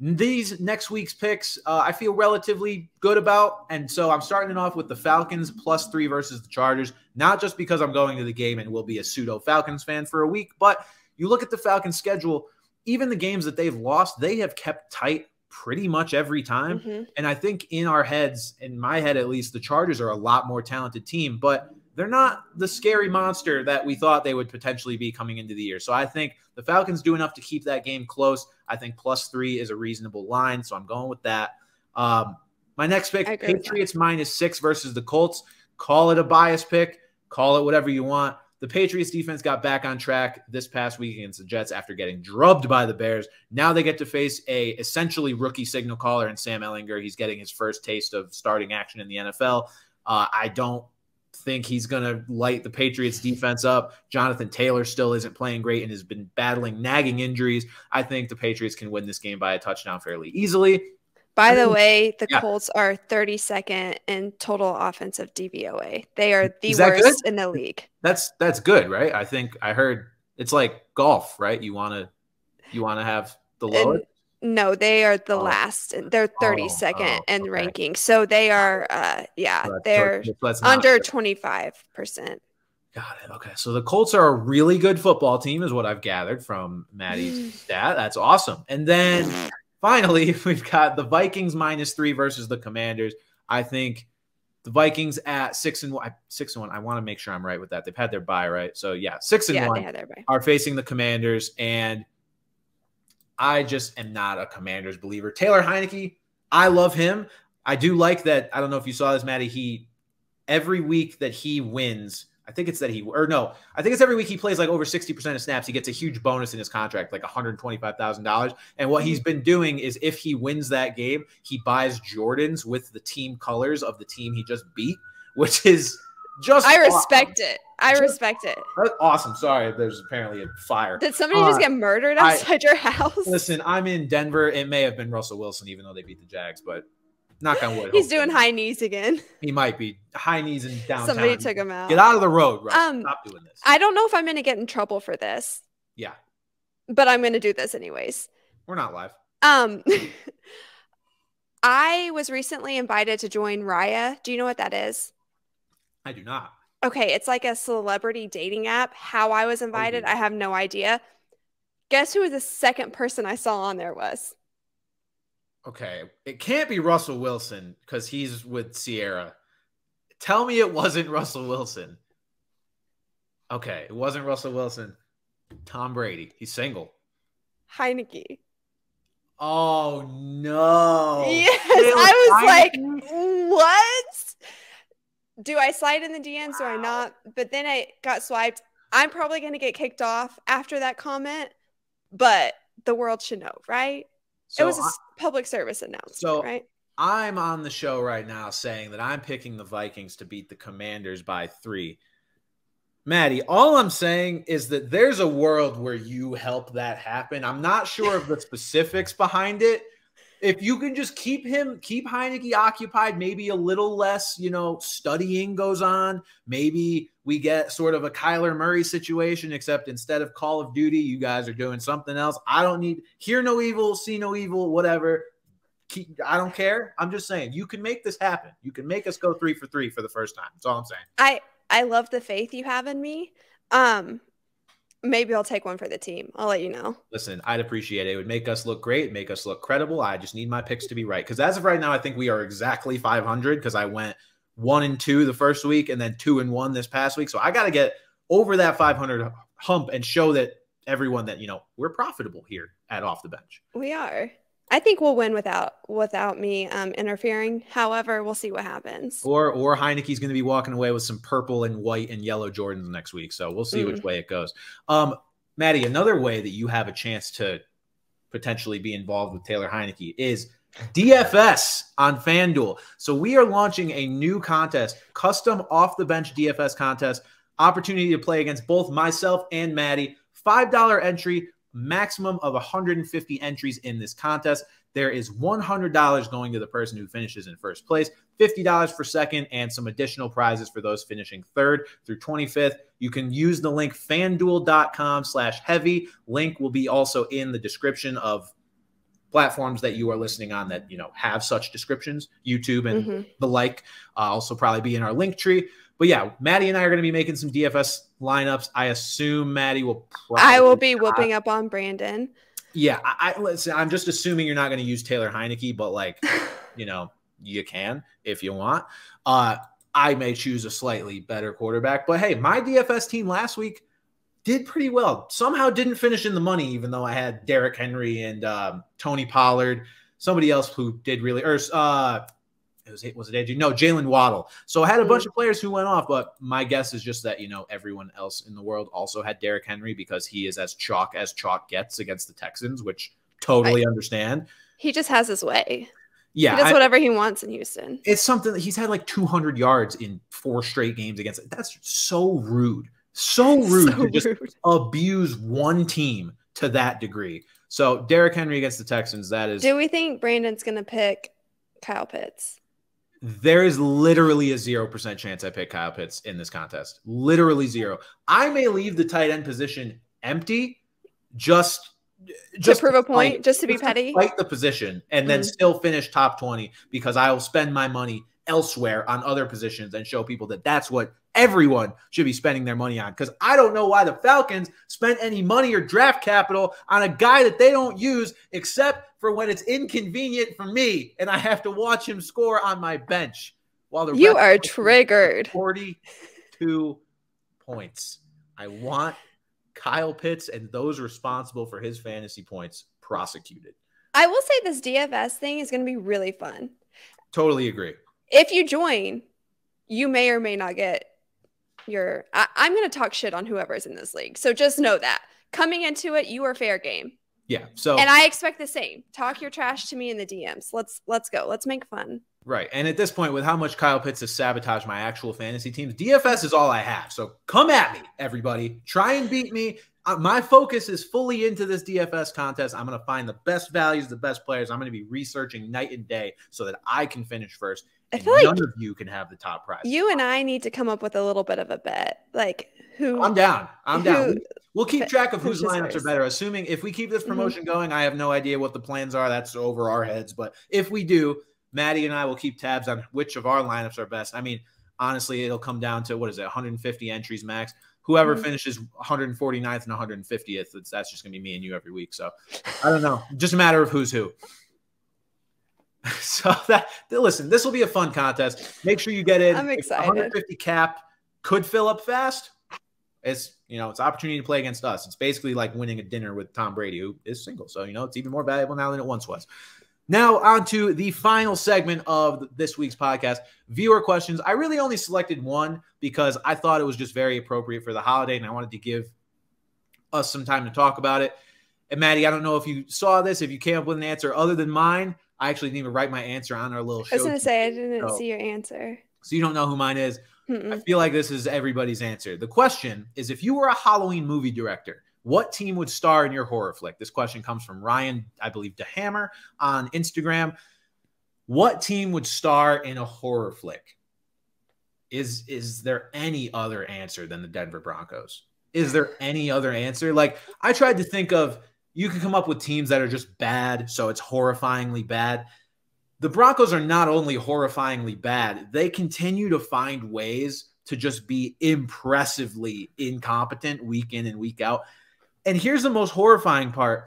these next week's picks, uh, I feel relatively good about. And so I'm starting it off with the Falcons plus three versus the Chargers, not just because I'm going to the game and will be a pseudo Falcons fan for a week, but you look at the Falcons schedule even the games that they've lost, they have kept tight pretty much every time. Mm-hmm. And I think in our heads, in my head at least, the Chargers are a lot more talented team, but they're not the scary monster that we thought they would potentially be coming into the year. So I think the Falcons do enough to keep that game close. I think plus three is a reasonable line. So I'm going with that. Um, my next pick, Patriots minus six versus the Colts. Call it a bias pick, call it whatever you want. The Patriots defense got back on track this past week against the Jets after getting drubbed by the Bears. Now they get to face a essentially rookie signal caller in Sam Ehlinger. He's getting his first taste of starting action in the NFL. Uh, I don't think he's going to light the Patriots defense up. Jonathan Taylor still isn't playing great and has been battling nagging injuries. I think the Patriots can win this game by a touchdown fairly easily. By the way, the yeah. Colts are 32nd in total offensive DVOA. They are the worst good? in the league. That's that's good, right? I think I heard it's like golf, right? You want to you want to have the lowest. No, they are the oh. last. They're 32nd oh, oh, in okay. ranking. So they are uh yeah, so they're so under 25%. Got it. Okay. So the Colts are a really good football team, is what I've gathered from Madi's stat. That's awesome. And then finally, we've got the Vikings minus three versus the Commanders. I think the Vikings at six and one. Six and one. I want to make sure I'm right with that. They've had their bye, right? So yeah, six and yeah, one are facing the Commanders, and I just am not a Commanders believer. Taylor Heinicke, I love him. I do like that. I don't know if you saw this, Madi. He every week that he wins I think it's that he or no, I think it's every week he plays like over 60% of snaps. He gets a huge bonus in his contract, like $125,000. And what he's been doing is if he wins that game, he buys Jordans with the team colors of the team he just beat, which is just I respect awesome. it. I just, respect it. awesome. Sorry, there's apparently a fire. Did somebody uh, just get murdered outside I, your house? Listen, I'm in Denver. It may have been Russell Wilson, even though they beat the Jags, but knock on wood. He's doing high knees again. He might be high knees in downtown. Somebody took him out. Get out of the road, Russ. Um, Stop doing this. I don't know if I'm going to get in trouble for this. Yeah. But I'm going to do this anyways. We're not live. Um, I was recently invited to join Raya. Do you know what that is? I do not. Okay, it's like a celebrity dating app. How I was invited, I have no idea. Guess who the second person I saw on there was? Okay, it can't be Russell Wilson because he's with Ciara. Tell me it wasn't Russell Wilson. Okay, it wasn't Russell Wilson. Tom Brady. He's single. Heinicke. Oh no. Yes, I was Heinicke? like, what? do I slide in the DMs wow. or not? But then I got swiped. I'm probably going to get kicked off after that comment, but the world should know, right? So it was a public service announcement, so right? I'm on the show right now saying that I'm picking the Vikings to beat the Commanders by three. Madi, all I'm saying is that there's a world where you help that happen. I'm not sure of the specifics behind it, if you can just keep him, keep Heinicke occupied, maybe a little less, you know, studying goes on. Maybe we get sort of a Kyler Murray situation, except instead of Call of Duty, you guys are doing something else. I don't need hear no evil, see no evil, whatever. Keep, I don't care. I'm just saying you can make this happen. You can make us go three for three for the first time. That's all I'm saying. I I love the faith you have in me. Um, Maybe I'll take one for the team. I'll let you know. Listen, I'd appreciate it. It would make us look great, make us look credible. I just need my picks to be right. Because as of right now, I think we are exactly 500 because I went one and two the first week and then two and one this past week. So I got to get over that 500 hump and show that everyone that, you know, we're profitable here at Off the Bench. We are. I think we'll win without without me um, interfering. However, we'll see what happens. Or or Heinicke's going to be walking away with some purple and white and yellow Jordans next week. So we'll see mm. which way it goes. Um, Madi, another way that you have a chance to potentially be involved with Taylor Heinicke is DFS on FanDuel. So we are launching a new contest, custom off the bench DFS contest. Opportunity to play against both myself and Madi. $5 entry maximum of 150 entries in this contest. There is $100 going to the person who finishes in first place, $50 for second, and some additional prizes for those finishing third through 25th. You can use the link fanduel.com slash heavy. Link will be also in the description of platforms that you are listening on that you know have such descriptions youtube and mm-hmm. the like uh, also probably be in our link tree but yeah, Madi and I are going to be making some DFS lineups. I assume Madi will. I will be not. whooping up on Brandon. Yeah, I, I listen. I'm just assuming you're not going to use Taylor Heinicke, but like, you know, you can if you want. Uh, I may choose a slightly better quarterback, but hey, my DFS team last week did pretty well. Somehow didn't finish in the money, even though I had Derrick Henry and um, Tony Pollard. Somebody else who did really, or uh, it was was it AJ? No, Jaylen Waddle. So I had a bunch mm. of players who went off, but my guess is just that you know everyone else in the world also had Derrick Henry because he is as chalk as chalk gets against the Texans, which totally I, understand. He just has his way. Yeah, he does whatever he wants in Houston. It's something that he's had like 200 yards in four straight games against. It. That's so rude, so rude so to just rude. abuse one team to that degree. So Derrick Henry against the Texans. That is. Do we think Brandon's going to pick Kyle Pitts? there is literally a 0% chance I pick Kyle Pitts in this contest. Literally zero. I may leave the tight end position empty just just to prove a point, fight, just to be just petty. Fight the position and then mm-hmm. still finish top 20 because I will spend my money elsewhere on other positions and show people that that's what everyone should be spending their money on. Because I don't know why the Falcons spent any money or draft capital on a guy that they don't use except for when it's inconvenient for me and I have to watch him score on my bench. While the you are triggered. 42 points. I want Kyle Pitts and those responsible for his fantasy points prosecuted. I will say this DFS thing is going to be really fun. Totally agree. If you join, you may or may not get your. I, I'm going to talk shit on whoever's in this league. So just know that coming into it, you are fair game. Yeah. So And I expect the same. Talk your trash to me in the DMs. Let's let's go. Let's make fun. Right. And at this point, with how much Kyle Pitts has sabotaged my actual fantasy teams, DFS is all I have. So come at me, everybody. Try and beat me. Uh, my focus is fully into this DFS contest. I'm going to find the best values, the best players. I'm going to be researching night and day so that I can finish first. I feel none like of you can have the top prize. You and I need to come up with a little bit of a bet. Like who I'm down. I'm down. We'll keep track of whose lineups are better. Assuming if we keep this mm-hmm. promotion mm-hmm. going, I have no idea what the plans are. That's over our heads. But if we do, Madi and I will keep tabs on which of our lineups are best. I mean, honestly, it'll come down to what is it, 150 entries max. Whoever mm-hmm. finishes 149th and 150th, that's just gonna be me and you every week. So I don't know. Just a matter of who's who. so that listen, this will be a fun contest. Make sure you get in. I'm excited. 150 cap could fill up fast. It's you know, it's opportunity to play against us. It's basically like winning a dinner with Tom Brady, who is single. So, you know, it's even more valuable now than it once was. Now, on to the final segment of this week's podcast viewer questions. I really only selected one because I thought it was just very appropriate for the holiday and I wanted to give us some time to talk about it. And Madi, I don't know if you saw this, if you came up with an answer other than mine. I actually didn't even write my answer on our little show. I was going to say, I didn't so, see your answer. So you don't know who mine is. Mm-mm. I feel like this is everybody's answer. The question is if you were a Halloween movie director, what team would star in your horror flick? This question comes from Ryan, I believe, DeHammer on Instagram. What team would star in a horror flick? Is is there any other answer than the Denver Broncos? Is there any other answer? Like I tried to think of you can come up with teams that are just bad, so it's horrifyingly bad. The Broncos are not only horrifyingly bad, they continue to find ways to just be impressively incompetent week in and week out. And here's the most horrifying part.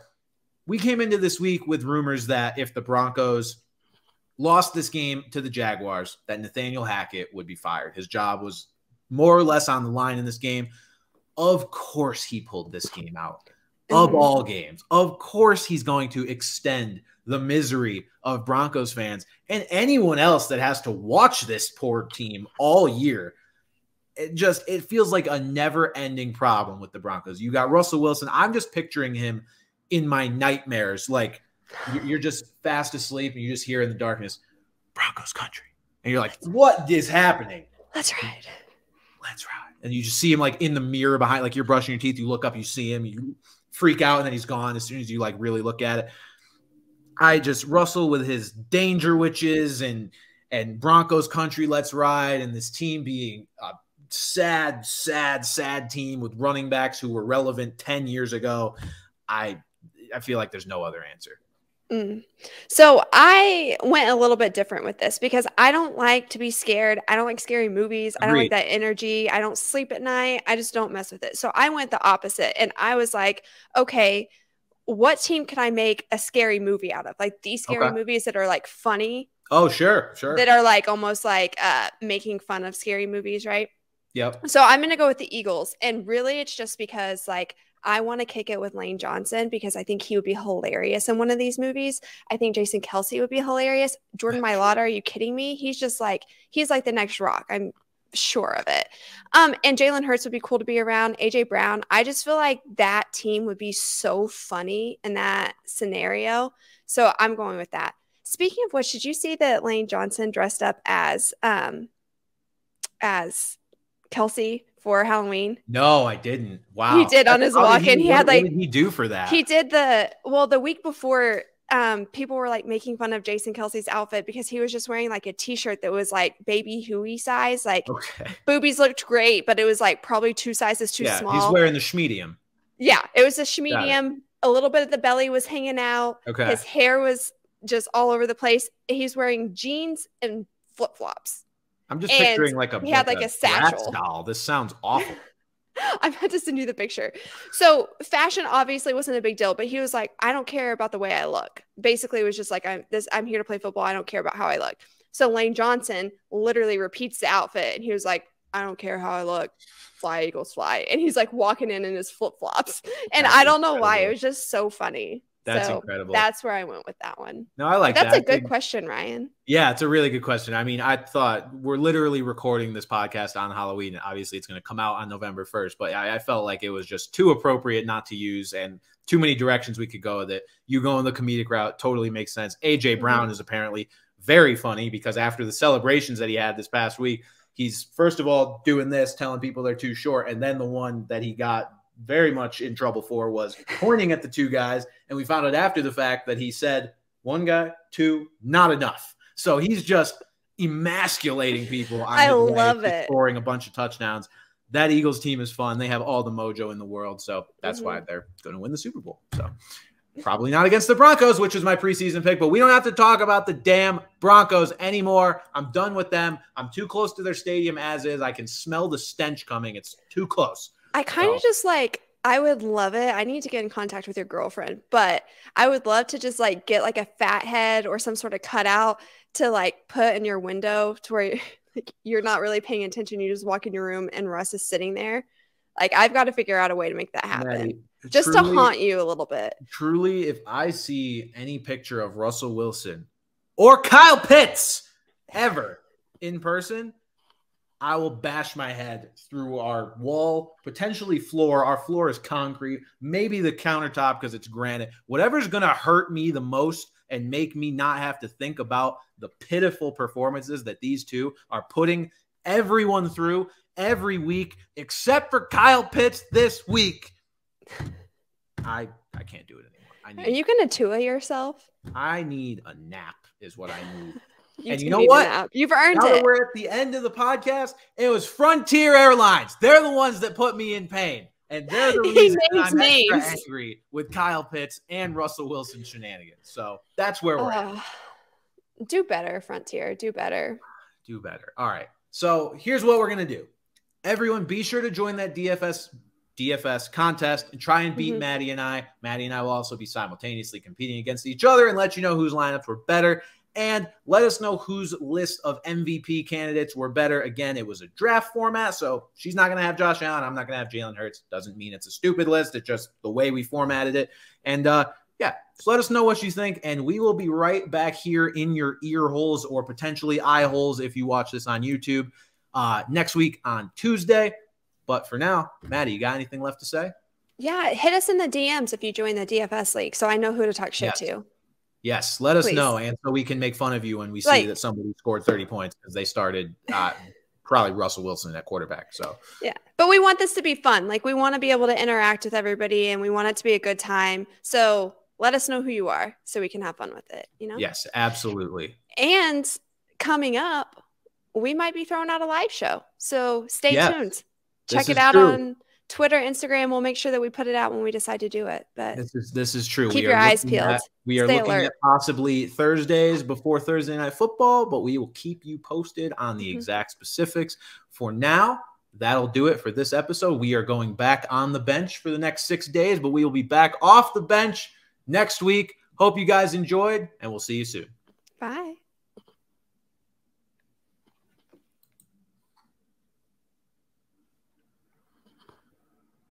We came into this week with rumors that if the Broncos lost this game to the Jaguars, that Nathaniel Hackett would be fired. His job was more or less on the line in this game. Of course, he pulled this game out of mm-hmm. all games. Of course, he's going to extend the misery of Broncos fans and anyone else that has to watch this poor team all year it just it feels like a never ending problem with the Broncos. You got Russell Wilson. I'm just picturing him in my nightmares. Like you're just fast asleep and you just hear in the darkness, Broncos country. And you're like, what is happening? Let's ride. Let's ride. And you just see him like in the mirror behind, like you're brushing your teeth. You look up, you see him, you freak out, and then he's gone as soon as you like really look at it. I just Russell with his Dangerwiches and and Broncos country, let's ride, and this team being uh, sad, sad, sad team with running backs who were relevant 10 years ago. I I feel like there's no other answer. Mm. So I went a little bit different with this because I don't like to be scared. I don't like scary movies. Agreed. I don't like that energy. I don't sleep at night. I just don't mess with it. So I went the opposite and I was like, okay, what team can I make a scary movie out of? Like these scary okay. movies that are like funny. Oh, sure, sure. That are like almost like uh making fun of scary movies, right? Yep. So I'm going to go with the Eagles. And really, it's just because, like, I want to kick it with Lane Johnson because I think he would be hilarious in one of these movies. I think Jason Kelce would be hilarious. Jordan Mailata, are you kidding me? He's just like, he's like the next rock. I'm sure of it. Um, and Jalen Hurts would be cool to be around. AJ Brown. I just feel like that team would be so funny in that scenario. So I'm going with that. Speaking of which, did you see that Lane Johnson dressed up as um as Kelce for Halloween? No, I didn't. Wow. He did on his walk in. He, had like what did he do for that? He did the well the week before um people were like making fun of Jason Kelce's outfit because he was just wearing like a t-shirt that was like baby Huey size. Like okay. boobies looked great, but it was like probably two sizes too yeah, small. He's wearing the schmedium. Yeah, it was a schmedium. A little bit of the belly was hanging out. Okay. His hair was just all over the place. He's wearing jeans and flip-flops. I'm just and picturing like a he had like a, a satchel doll. This sounds awful. I'm about to send you the picture. So fashion obviously wasn't a big deal, but he was like, I don't care about the way I look. Basically, it was just like I'm this. I'm here to play football. I don't care about how I look. So Lane Johnson literally repeats the outfit, and he was like, I don't care how I look. Fly Eagles fly, and he's like walking in in his flip flops, and That's I don't know incredible. why. It was just so funny. That's so incredible. That's where I went with that one. No, I like that's that. That's a good question, Ryan. Yeah, it's a really good question. I mean, I thought we're literally recording this podcast on Halloween. Obviously, it's going to come out on November 1st, but I, I, felt like it was just too appropriate not to use and too many directions we could go with it. You go in the comedic route totally makes sense. AJ mm-hmm. Brown mm-hmm. is apparently very funny because after the celebrations that he had this past week, he's first of all doing this, telling people they're too short, and then the one that he got very much in trouble for was pointing at the two guys. And we found out after the fact that he said, one guy, two, not enough. So he's just emasculating people. I love it. Scoring a bunch of touchdowns. That Eagles team is fun. They have all the mojo in the world. So that's mm-hmm. why they're going to win the Super Bowl. So probably not against the Broncos, which was my preseason pick, but we don't have to talk about the damn Broncos anymore. I'm done with them. I'm too close to their stadium as is. I can smell the stench coming. It's too close. I kind of so. just like I would love it. I need to get in contact with your girlfriend, but I would love to just like get like a fat head or some sort of cutout to like put in your window to where like, you're not really paying attention. You just walk in your room and Russ is sitting there. Like I've got to figure out a way to make that happen. Madi, just truly, to haunt you a little bit. Truly, if I see any picture of Russell Wilson or Kyle Pitts ever in person, I will bash my head through our wall, potentially floor. Our floor is concrete, maybe the countertop because it's granite. Whatever's going to hurt me the most and make me not have to think about the pitiful performances that these two are putting everyone through every week, except for Kyle Pitts this week. I I can't do it anymore. I need, Are you going to Tua yourself? I need a nap, is what I need. You and you know what? You've earned now it. we're at the end of the podcast. It was Frontier Airlines. They're the ones that put me in pain. And they're the reason I'm extra angry with Kyle Pitts and Russell Wilson shenanigans. So that's where we're uh, at. Do better, Frontier. Do better. Do better. All right. So here's what we're gonna do. Everyone, be sure to join that DFS DFS contest and try and beat mm-hmm. Madi and I. Madi and I will also be simultaneously competing against each other and let you know whose lineups were better. And let us know whose list of MVP candidates were better. Again, it was a draft format, so she's not going to have Josh Allen. I'm not going to have Jalen Hurts. Doesn't mean it's a stupid list. It's just the way we formatted it. And uh, yeah, so let us know what you think, and we will be right back here in your ear holes or potentially eye holes if you watch this on YouTube uh, next week on Tuesday. But for now, Madi, you got anything left to say? Yeah, hit us in the DMs if you join the DFS league, so I know who to talk shit yes. to. Yes, let us Please. know, and so we can make fun of you when we see like, that somebody scored 30 points because they started uh, probably Russell Wilson at quarterback. So yeah, but we want this to be fun. Like we want to be able to interact with everybody, and we want it to be a good time. So let us know who you are, so we can have fun with it. You know? Yes, absolutely. And coming up, we might be throwing out a live show, so stay yeah. tuned check it out true. on Twitter, Instagram. We'll make sure that we put it out when we decide to do it. But this is this is true. Keep we your eyes peeled. At, we are Stay looking alert. at possibly Thursdays before Thursday night football, but we will keep you posted on the mm-hmm. exact specifics. For now, that'll do it for this episode. We are going back on the bench for the next six days, but we will be back off the bench next week. Hope you guys enjoyed, and we'll see you soon. Bye.